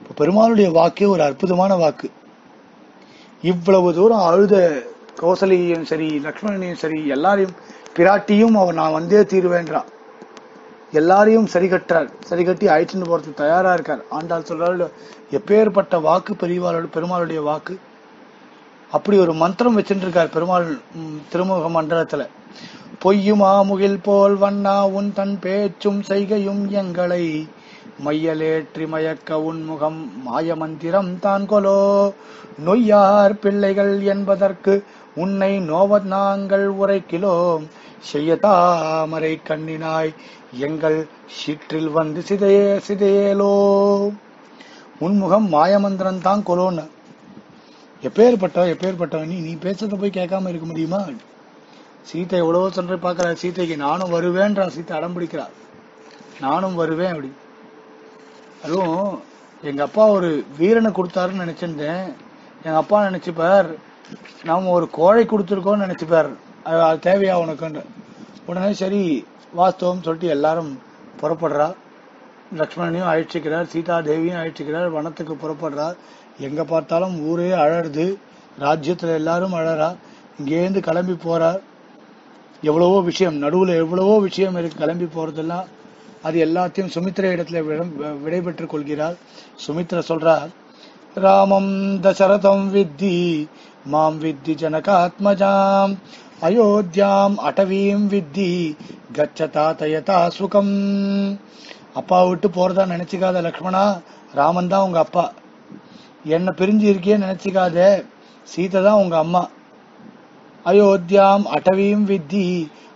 இப்ப பெருமாளுடைய வாக்கே ஒரு அற்புதமான வாக்கு. இவ்வளவு தூரம் அழுத கோசலியையும் சரி லக்ஷ்மணனையும் சரி எல்லாரையும் பிராட்டியும் அவன் நான் வந்தே தீருவேன்றா எல்லாரையும் சரி கட்டுறார். சரி கட்டி அழைச்சிட்டு போறதுக்கு தயாரா இருக்கார். ஆண்டாள் சொல்றாரு எப்பேற்பட்ட வாக்கு பெரியவாளோட பெருமாளுடைய வாக்கு? அப்படி ஒரு மந்திரம் வச்சுட்டு இருக்கார் பெருமாள் திருமுக மண்டலத்துல. பொய்யுமா முகில் போல் வண்ணா உன் தன் பேச்சும் செய்கையும் எங்களை மையலேற்றி மயக்க உன்முகம் மாய மந்திரம் தான் கொலோ. நொய்யார் பிள்ளைகள் என்பதற்கு உன்னை நோவ நாங்கள் உரைக்கிலோம். செய்ய தாமரை கண்ணினாய் எங்கள் சீற்றில் வந்து சிதையே சிதையேலோ. உன்முகம் மாயமந்திரம் தான் கொலோன்னு. எப்பேற்பட்டவ எப்பேற்பட்டவன் நீ நீ பேசுறத போய் கேட்காம இருக்க முடியுமா? சீத்தை எவ்வளவோ சொல்ற பாக்குற சீத்தைக்கு நானும் வருவேன்றா சீத்தை அடம் பிடிக்கிறா. நானும் வருவேன் அப்படி. அதுவும் எங்க அப்பா ஒரு வீரனை கொடுத்தாருன்னு நினைச்சிருந்தேன். எங்க அப்பா நினைச்சுப்பார் நாம ஒரு கோழை கொடுத்துருக்கோம்னு நினைச்சுப்பார். அது அது தேவையா உனக்குன்னு? உடனே சரி வாஸ்தவம் சொல்லிட்டு எல்லாரும் புறப்படுறா. லக்ஷ்மணனையும் அழைச்சிக்கிறார் சீதா தேவியும் அழைச்சிக்கிறார் வனத்துக்கு புறப்படுறார். எங்க பார்த்தாலும் ஊரே அழறுது ராஜ்யத்துல எல்லாரும் அழறா. இங்கேருந்து கிளம்பி போறார். எவ்வளவோ விஷயம் நடுவுல எவ்வளவோ விஷயம் இருக்கு கிளம்பி போறதெல்லாம். அது எல்லாத்தையும் சுமித்ரா இடத்துல விடைபெற்றுக் கொள்கிறார். சுமித்ரா சொல்றார் ராமம் தசரதம் வித்தி மாம் வித்தி ஜனகாத்மஜாம். அயோத்தியாம் அடவீம் வித்தி கச்சதா தயதா சுகம் அப்பா விட்டு போறதா நினைச்சுக்காத லக்ஷ்மணா ராமன் தான் உங்க அப்பா. என்ன பிரிஞ்சு இருக்கியே நினைச்சுக்காத சீதை தான் உங்க அம்மா. அயோத்தியாம் அடவியும் வித்தி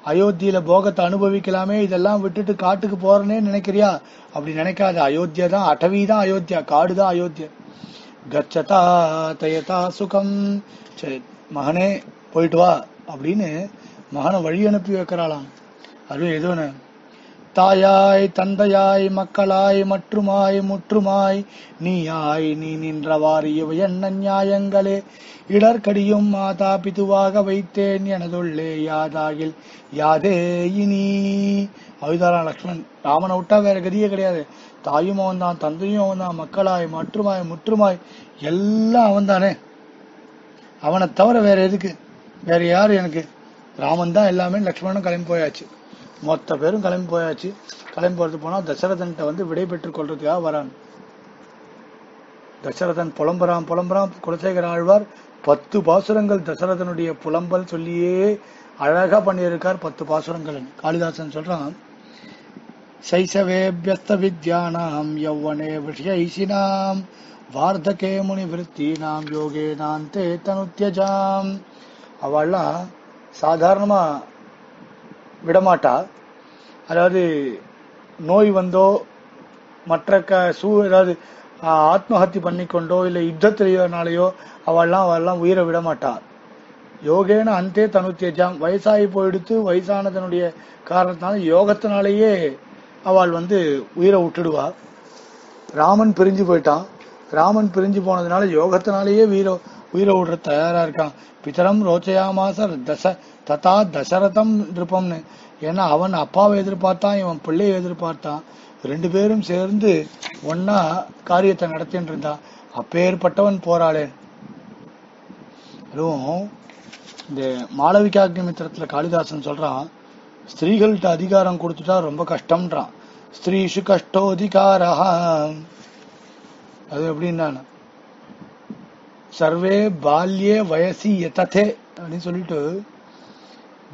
அயோத்தியில போகத்தை அனுபவிக்கலாமே இதெல்லாம் விட்டுட்டு காட்டுக்கு போறேனே நினைக்கிறியா? அப்படி நினைக்காத அயோத்தியா தான் அடவி தான் அயோத்தியா காடு தான் அயோத்தியா. கச்சதா தயதா சுகம். சரி மகனே போயிட்டு வா. அப்படின்னு மகனை வழி அனுப்பி வைக்கிறாளாம். அதுவும் ஏதோ தாயாய் தந்தையாய் மக்களாய் மற்றுமாய் முற்றுமாய் நீயாய் நீ நின்றவாறு இவை என்ன நியாயங்களே? இடர்கடியும் மாதா பிதுவாக வைத்தேன் எனதுள்ளே யாதாகில் யாதே இனி? அழுதாராம் லக்ஷ்மண் ராமனை விட்டா வேற கதியே கிடையாது. தாயும் அவன் தான் தந்தையும் அவன் தான் மக்களாய் மற்றுமாய் முற்றுமாய் எல்லாம் அவன் தானே அவனை தவிர வேற எதுக்கு? வேற யாரு எனக்கு? ராமன் தான் எல்லாமே லக்ஷ்மணனும் கிளம்பி போயாச்சு. மொத்த பேரும் கிளம்பி போயாச்சு. கிளம்பி போறது போனா தசரதன்கிட்ட வந்து விடை பெற்றுக் கொள்றதுக்காக வரான். தசரதன் புலம்புறான் புலம்புறான். குலசேகர ஆழ்வார் பத்து பாசுரங்கள் தசரதனுடைய புலம்பல் சொல்லியே அழகா பண்ணியிருக்கார் பத்து பாசுரங்கள் காளிதாசன் சொல்றான் சைசவேபியஸ்த வித்யானாம் யௌவனே விஷயைஷினாம் வார்த்தகே முனி விருத்தீனாம் யோகே நாந்தே தனுத்யஜாம். அவள்லாம் சாதாரணமாக விடமாட்டா. அதாவது நோய் வந்தோ மற்ற க சூ ஏதாவது ஆத்மஹத்தி பண்ணிக்கொண்டோ இல்லை யுத்தத்திலேயோனாலேயோ அவள்லாம் அவள்லாம் உயிரை விடமாட்டாள் யோகேன அந்தே தனுத்தியஜாம் வயசாகி போயிடுத்து வயசானதனுடைய காரணத்தினால யோகத்தினாலேயே அவள் வந்து உயிரை விட்டுடுவா. ராமன் பிரிஞ்சு போயிட்டான் ராமன் பிரிஞ்சு போனதுனால யோகத்தினாலேயே வீர உயிரை விடுற தயாரா இருக்கான். பிதரம் ரோச்சயாமாச தச ததா தசரதம் நிருப்பம்னு ஏன்னா அவன் அப்பாவை எதிர்பார்த்தான் இவன் பிள்ளையை எதிர்பார்த்தான். ரெண்டு பேரும் சேர்ந்து ஒன்னா காரியத்தை நடத்தின்னு இருந்தான் அப்பேற்பட்டவன் போராளேன் அதுவும் இந்த மாளவிகாக்னி மித்திரத்துல காளிதாசன் சொல்றான் ஸ்திரீகள்கிட்ட அதிகாரம் கொடுத்துட்டா ரொம்ப கஷ்டம்ன்றான். ஸ்திரீஷு கஷ்டோதிகாரா அது எப்படின்னா சர்வே பால்யே வயசி எததே அப்படின்னு சொல்லிட்டு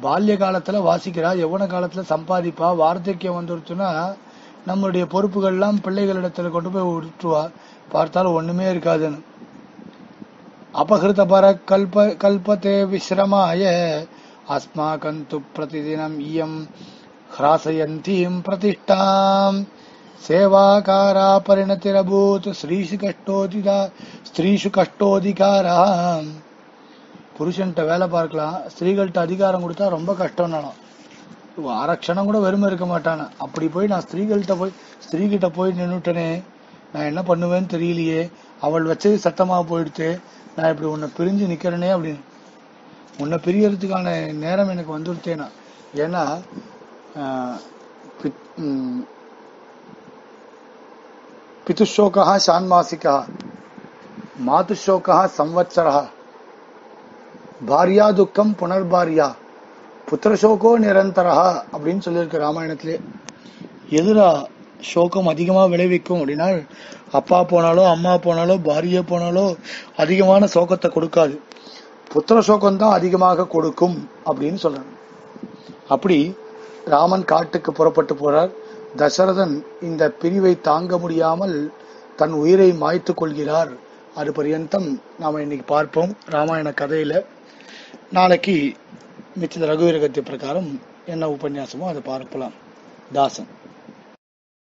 பால்ய காலத்துல வாசிக்கிறா யௌவன காலத்துல சம்பாதிப்பா வார்த்தைக்கியம் வந்துருச்சுன்னா நம்மளுடைய பொறுப்புகள்லாம் பிள்ளைகளிடத்தில் கொண்டு போய் விட்டுருவா பார்த்தாலும் ஒண்ணுமே இருக்காதுன்னு. அபகிருத பர கல்ப கல்பத்தே விஸ்ரமாய அஸ்மாகந்து பிரதிதினம் இயம் ஹ்ராசயந்தீம் பிரதிஷ்டாம். சேவாகாரா பரிணதிரபூத் ஸ்ரீஷு கஷ்டோதிதா ஸ்திரீஷு கஷ்டோதிகாரா புருஷன்கிட்ட வேலை பார்க்கலாம். ஸ்திரீகள்கிட்ட அதிகாரம் கொடுத்தா ரொம்ப கஷ்டம் நானும் அரக்ஷணம் கூட வெறுமை இருக்க மாட்டானே. அப்படி போய் நான் ஸ்திரீகள்கிட்ட போய் ஸ்திரீகிட்ட போய் நின்றுட்டனே நான் என்ன பண்ணுவேன்னு தெரியலையே. அவள் வச்சது சத்தமாக போயிடுச்சு. நான் இப்படி உன்னை பிரிஞ்சு நிற்கிறேனே அப்படின்னு. உன்னை பிரியறதுக்கான நேரம் எனக்கு வந்துருத்தேனா ஏன்னா ஆஹ், பித்- ம், பிதுஷோகா ஷான்மாசிகா மாதுஷோகா சம்வத்சரா பாரியா துக்கம் புனர்பாரியா புத்திரசோகோ நிரந்தரா அப்படின்னு சொல்லியிருக்கு ராமாயணத்திலே. எதுரா சோகம் அதிகமாக விளைவிக்கும் அப்படின்னா அப்பா போனாலோ அம்மா போனாலோ பாரியா போனாலோ அதிகமான சோகத்தை கொடுக்காது. புத்திர சோகம் தான் அதிகமாக கொடுக்கும் அப்படின்னு சொல்றாங்க. அப்படி ராமன் காட்டுக்கு புறப்பட்டு போறார். தசரதன் இந்த பிரிவை தாங்க முடியாமல் தன் உயிரை மாய்த்து கொள்கிறார். அது பர்யந்தம். நாம் இன்னைக்கு பார்ப்போம் ராமாயண கதையில. நாளைக்கு மிச்சத ரகுவீரகத்தை பிரகாரம் என்ன உபன்யாசமோ அதை பார்க்கலாம். தாசன்.